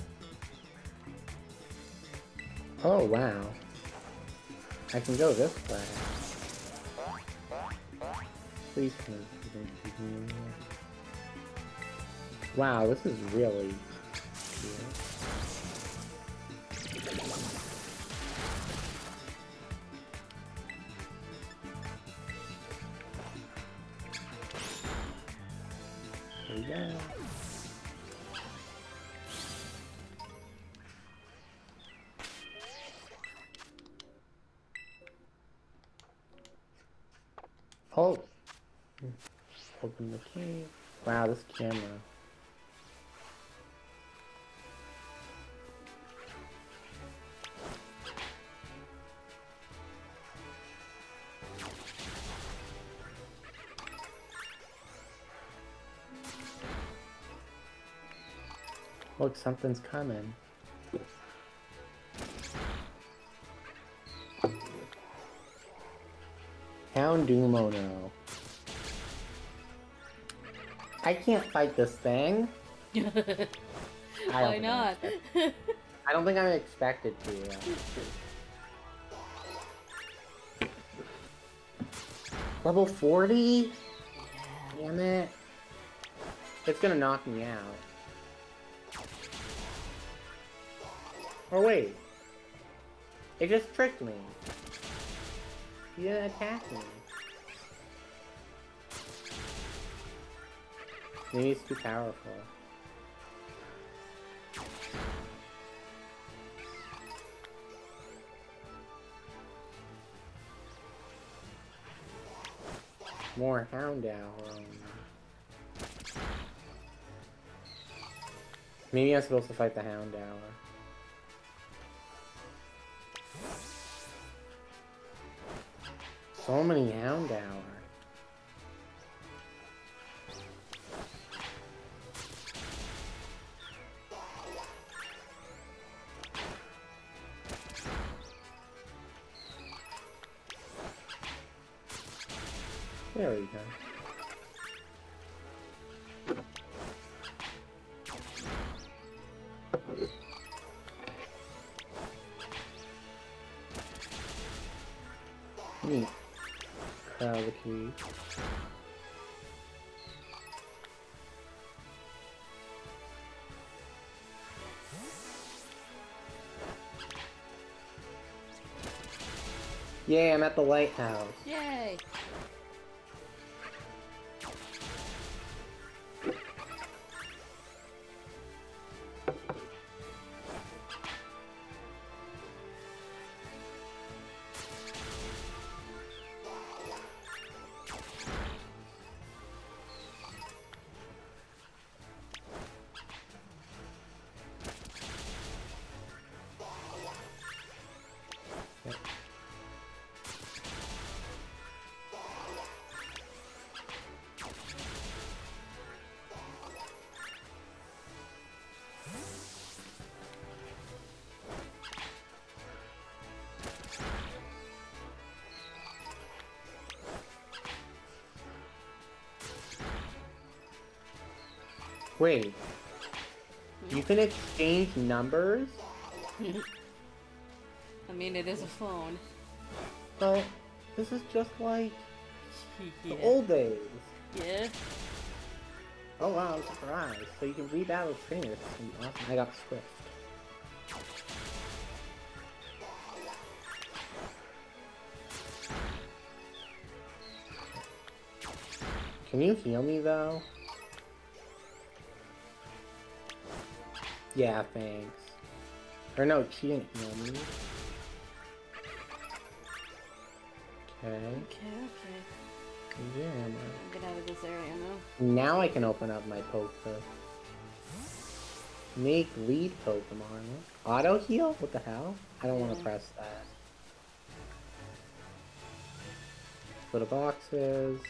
Oh wow. I can go this way. Please. Wow, this is really Look, something's coming. Houndoom, oh no. I can't fight this thing. Why not? I don't think I'm expected to. Level 40? Damn it. It's gonna knock me out. Oh wait. It just tricked me. He didn't attack me. Maybe it's too powerful. More Houndour. um. Maybe I'm supposed to fight the hound Houndour. So many Houndour. There The I'm at the lighthouse. Yay! Wait. You can exchange numbers? I mean, it is a phone. Well, this is just like yeah. the old days. Yeah. Oh wow, I'm surprised. So you can rebattle trainers. Awesome. I got Swift. Can you heal me though? Yeah, thanks. Or no, she didn't heal me. Okay. Okay, okay. Yeah. Get out of this area now. Now I can open up my poker. Make lead Pokemon. Auto heal? What the hell? I don't want to press that. To boxes.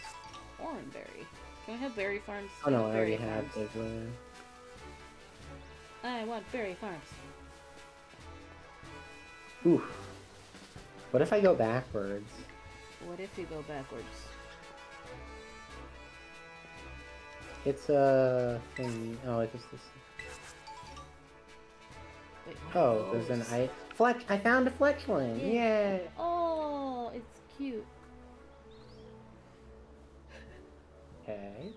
Oranberry. Can I have berry farms? Oh no, I already have. Diglett. I want berry farms. Oof. What if I go backwards? What if you go backwards? It's a thing. Oh, it's just this. Wait, Oh, there's an I. Fletch! I found a Fletchling! Yeah. Yay! Oh, it's cute. Okay.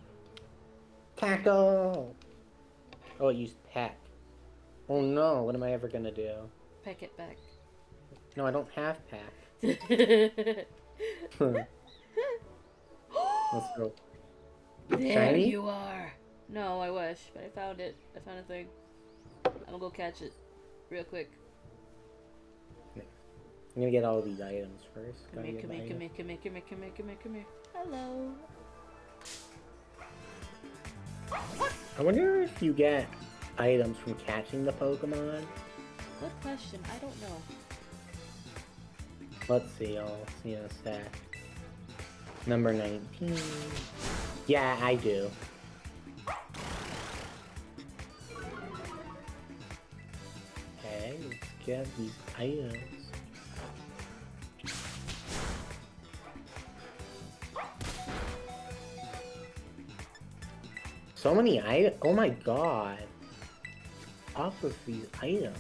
Tackle! Oh, it used peck. Oh no, what am I ever gonna do? Peck it back. No, I don't have there Let's go. Shiny? you are. No, I wish, but I found it. I found a thing. I'm gonna go catch it, real quick. I'm gonna get all these items first. Come here, come here, come here, come here, come here, come here, come here, come here. Hello. I wonder if you get items from catching the Pokemon. Good question. I don't know. Let's see, I'll see in a sec. Number 19. Yeah, I do. Okay, let's get these items. So many items. Oh my god. Off of these items.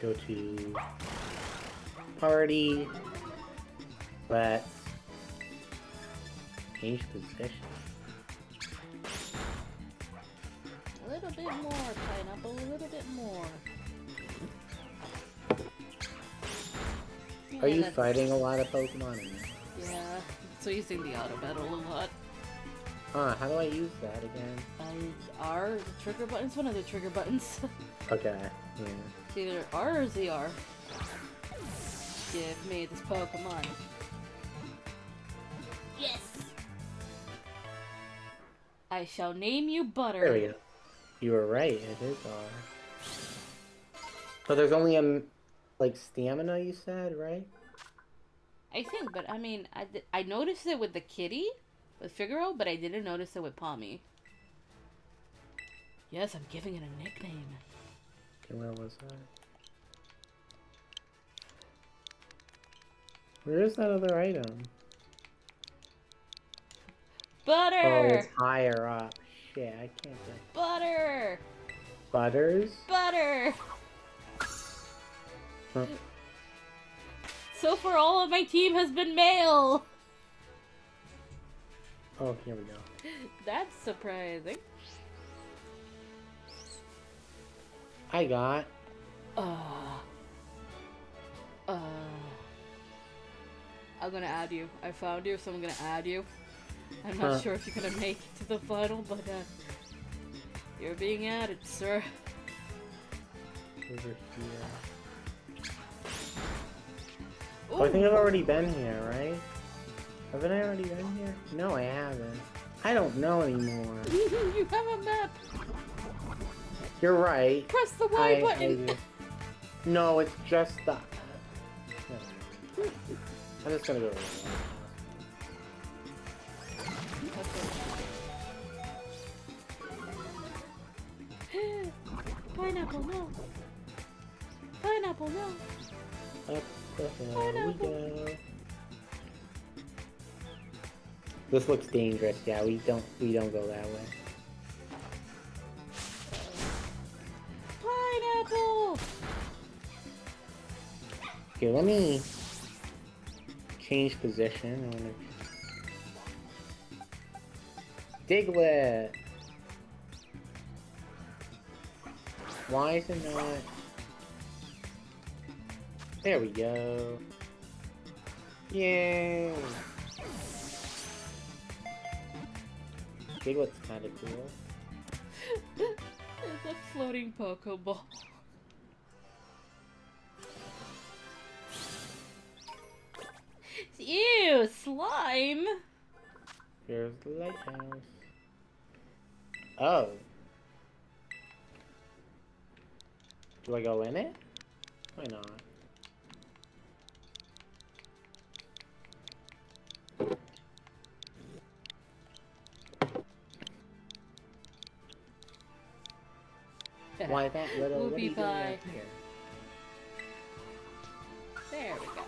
Go to party. Let's change position. A little bit more, pineapple. A little bit more. Are you fighting a lot of Pokemon? no? Yeah. So using the auto battle a lot. Huh, how do I use that again? Um, R, the trigger button. It's one of the trigger buttons. Okay, yeah. it's either R or ZR. Give me this Pokemon. Yes! I shall name you Butter. There we go. You were right, it is R. But there's only a, like stamina. You said right? I think, but I mean, I, I noticed it with the kitty, with Figaro, but I didn't notice it with Pawmi. Yes, I'm giving it a nickname. Okay, where was I? Where is that other item? Butter! Oh, it's higher up. Shit, I can't get Butter! butters. Butter! Huh. So far, all of my team has been male. Oh, here we go. That's surprising. I got. Uh, uh, I'm gonna add you. I found you, so I'm gonna add you. I'm not Huh. sure if you're gonna make it to the final, but uh, you're being added, sir. over here. Oh, I think I've already been here, right? Haven't I already been here? No, I haven't. I don't know anymore. you have a map. You're right. Press the Y I, I button. just- No, it's just the. I'm just gonna go. Pineapple, no. Pineapple, no. Up the hill we Pineapple. This looks dangerous. Yeah, we don't we don't go that way. Pineapple. Okay, let me change position. I wanna... Diglett. Why is it not? There we go. Yay! Diglett's kind of cool. It's a floating Pokeball. Ew, slime! Here's the lighthouse. Oh. Do I go in it? Why not? Why that little Whoopie pie. here? There we go.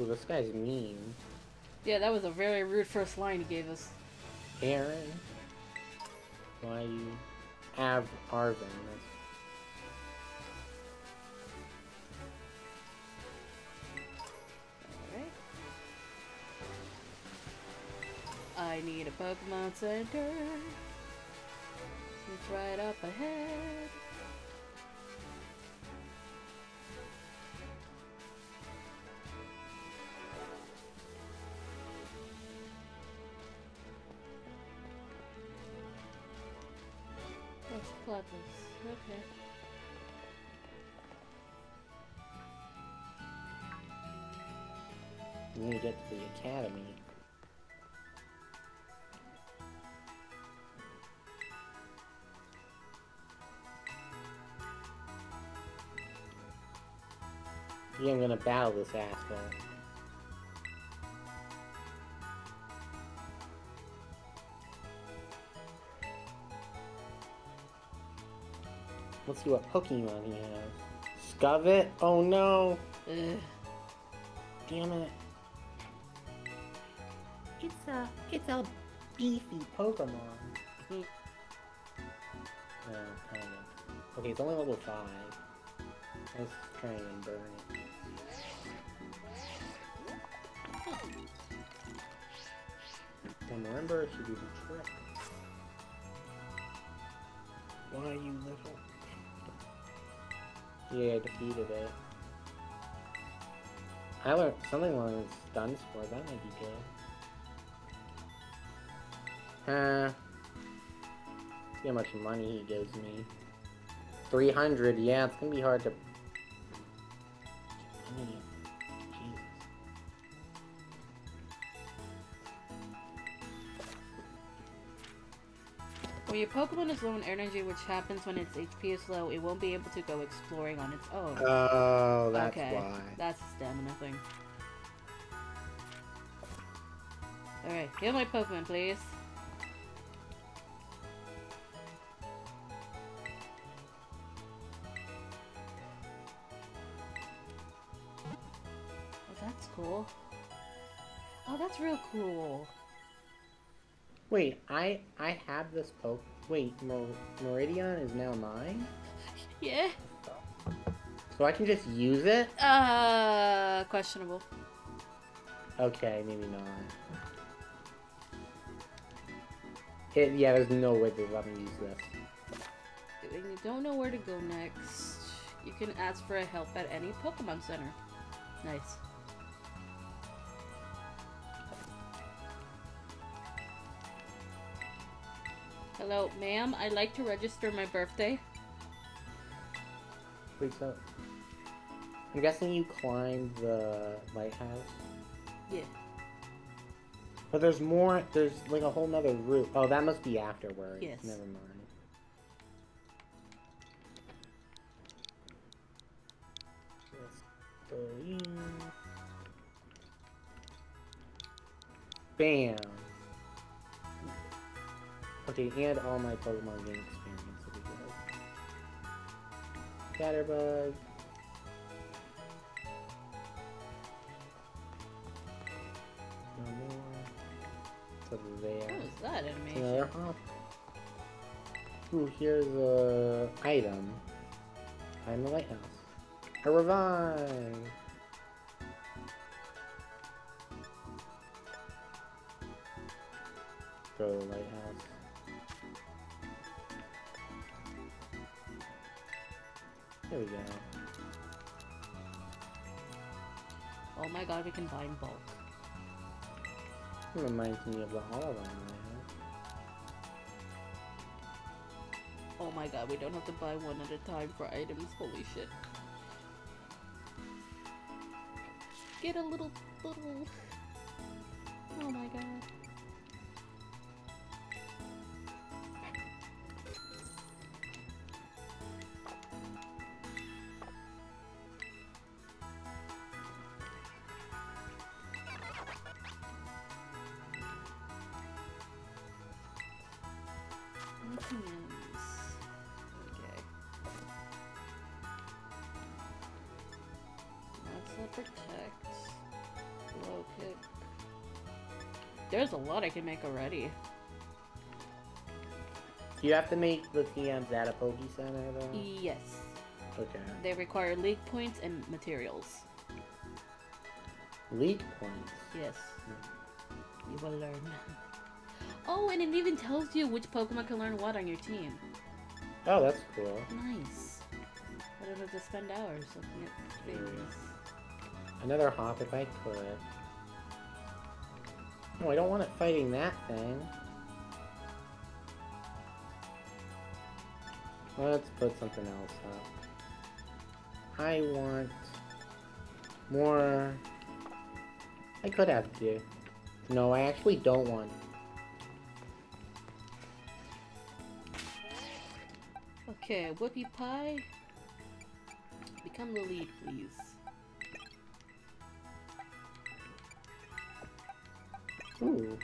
Ooh, this guy's mean. Yeah, that was a very rude first line he gave us. Aaron. Why you Av Arven? That's I need a Pokemon Center. It's right up ahead. What's Platypus? Okay. Need to get to the academy. Yeah, I'm gonna battle this asshole. Let's see what Pokemon he has. Skwovet? Oh no! Ugh. Damn it. It's a it's a beefy Pokemon. Hmm. No, kind of. Okay, it's only level five. Let's try and burn it. One member should do the trick. Why you little? Yeah, I defeated it. Eh? I learned something along stun spore. That might be good. Huh. see how much money he gives me. 300, yeah, it's gonna be hard to... your Pokemon is low in energy, which happens when its HP is low, it won't be able to go exploring on its own. Oh, that's okay, why. that's a stamina thing. Alright, heal my Pokemon, please. Oh, that's cool. Oh, that's real cool. Wait, I I have this poke. Wait, Mer- Meridian is now mine, Yeah. so I can just use it. Uh, questionable. Okay, maybe not. It, yeah, there's no way they let me use this. You don't know where to go next, you can ask for a help at any Pokemon Center. Nice. Hello, ma'am. I'd like to register my birthday. So I'm guessing you climbed the lighthouse, Yeah. but there's more. There's like a whole nother route. Oh, that must be afterwards. Yes. Never mind. Let's go in. Bam. Okay, and all my Pokemon game experience will be good. Scatterbug. No more. So there. What was that animation? Another hop. Ooh, here's a item. I'm the lighthouse. A revive. Go to the lighthouse. There we go. Oh my god, we can buy in bulk. It reminds me of the Hollow. Oh my god, we don't have to buy one at a time for items. Holy shit. Get a little, little. Oh my god. There's a lot I can make already. You have to make the TMs at a Poke Center though? Yes. Okay. They require league points and materials. Leak points. Yes. You will learn. Oh, and it even tells you which Pokemon can learn what on your team. Oh, that's cool. Nice. I don't have to spend hours looking at things. Another hop if I could. No, I don't want it fighting that thing. Let's put something else up. I want more. I could have to. No, I actually don't want. Okay, Whoopie Pie. Become the lead, please. Ooh.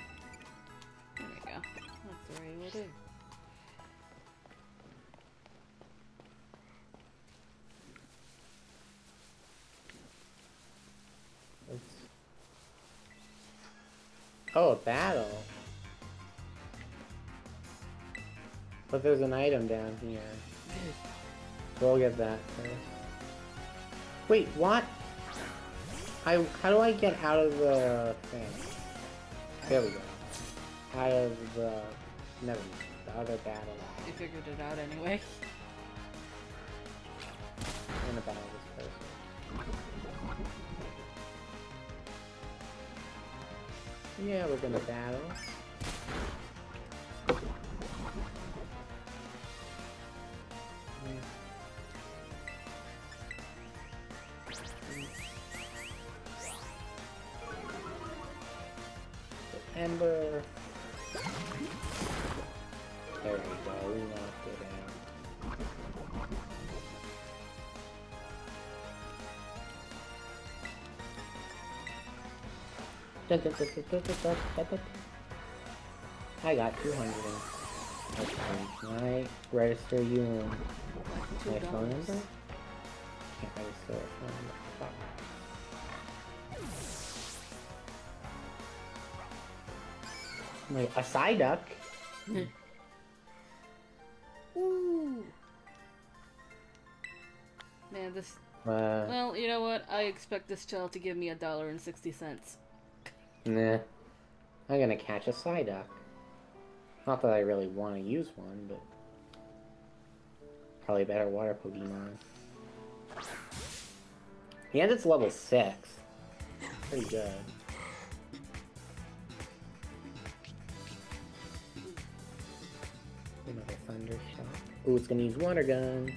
There we go. That's the right will do. Oh, a battle. But there's an item down here. We'll get that first. Wait, what? I how do I get out of the thing? There we go. Out of the never mind. The other battle. You figured it out anyway. In the battle this person. Yeah, we're gonna battle. I got 200. Okay, can I register you in my phone number? Can't register a phone number. Fuck. Wait, a Psyduck? Ooh. Man, this. Uh, Well, you know what? I expect this child to give me a dollar and sixty cents. Nah. I'm gonna catch a Psyduck. Not that I really want to use one, but probably better water Pokemon. And it's level 6. Pretty good. Another Thunder Shock. Ooh, it's gonna use Water Gun.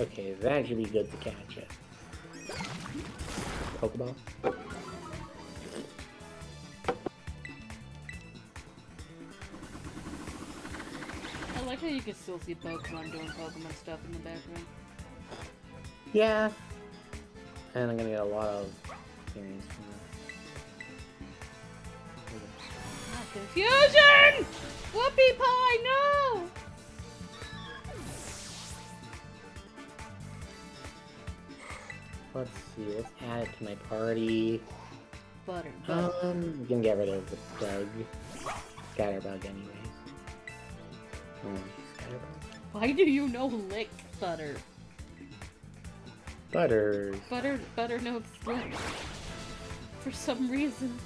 Okay, that should be good to catch it. Pokeball? I like how you can still see Pokemon doing Pokemon stuff in the background. Yeah. And I'm gonna get a lot of experience from Ah, confusion! Whoopie pie, no! Let's see, let's add it to my party. Butter. Um, butter. we can get rid of the bug. Scatterbug anyways. Oh, Scatterbug. Why do you know lick butter? Butters. Butter, butter knows lick. For some reason.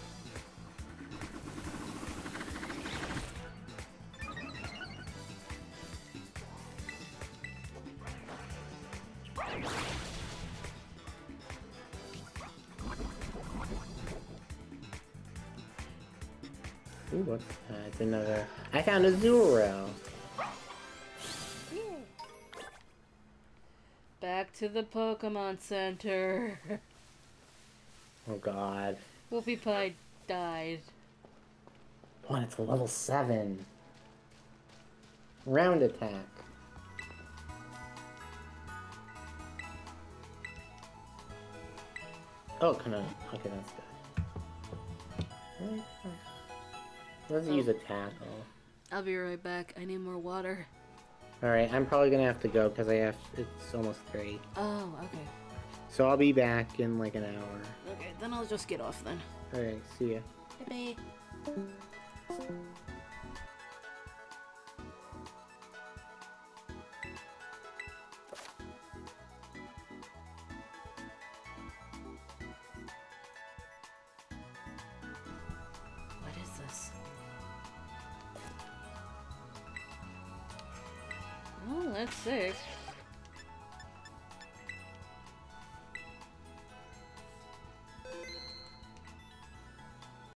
Another. I found a Zuro. Back to the Pokemon Center. Oh god. Whoopie pie died. What? It's a level 7. Round attack. Oh, kind of. Okay, that's good. Let's use a tackle. I'll be right back. I need more water. Alright, I'm probably gonna have to go because I have. It's almost 3. Oh, okay. So I'll be back in like an hour. Okay, then I'll just get off then. Alright, see ya. Bye What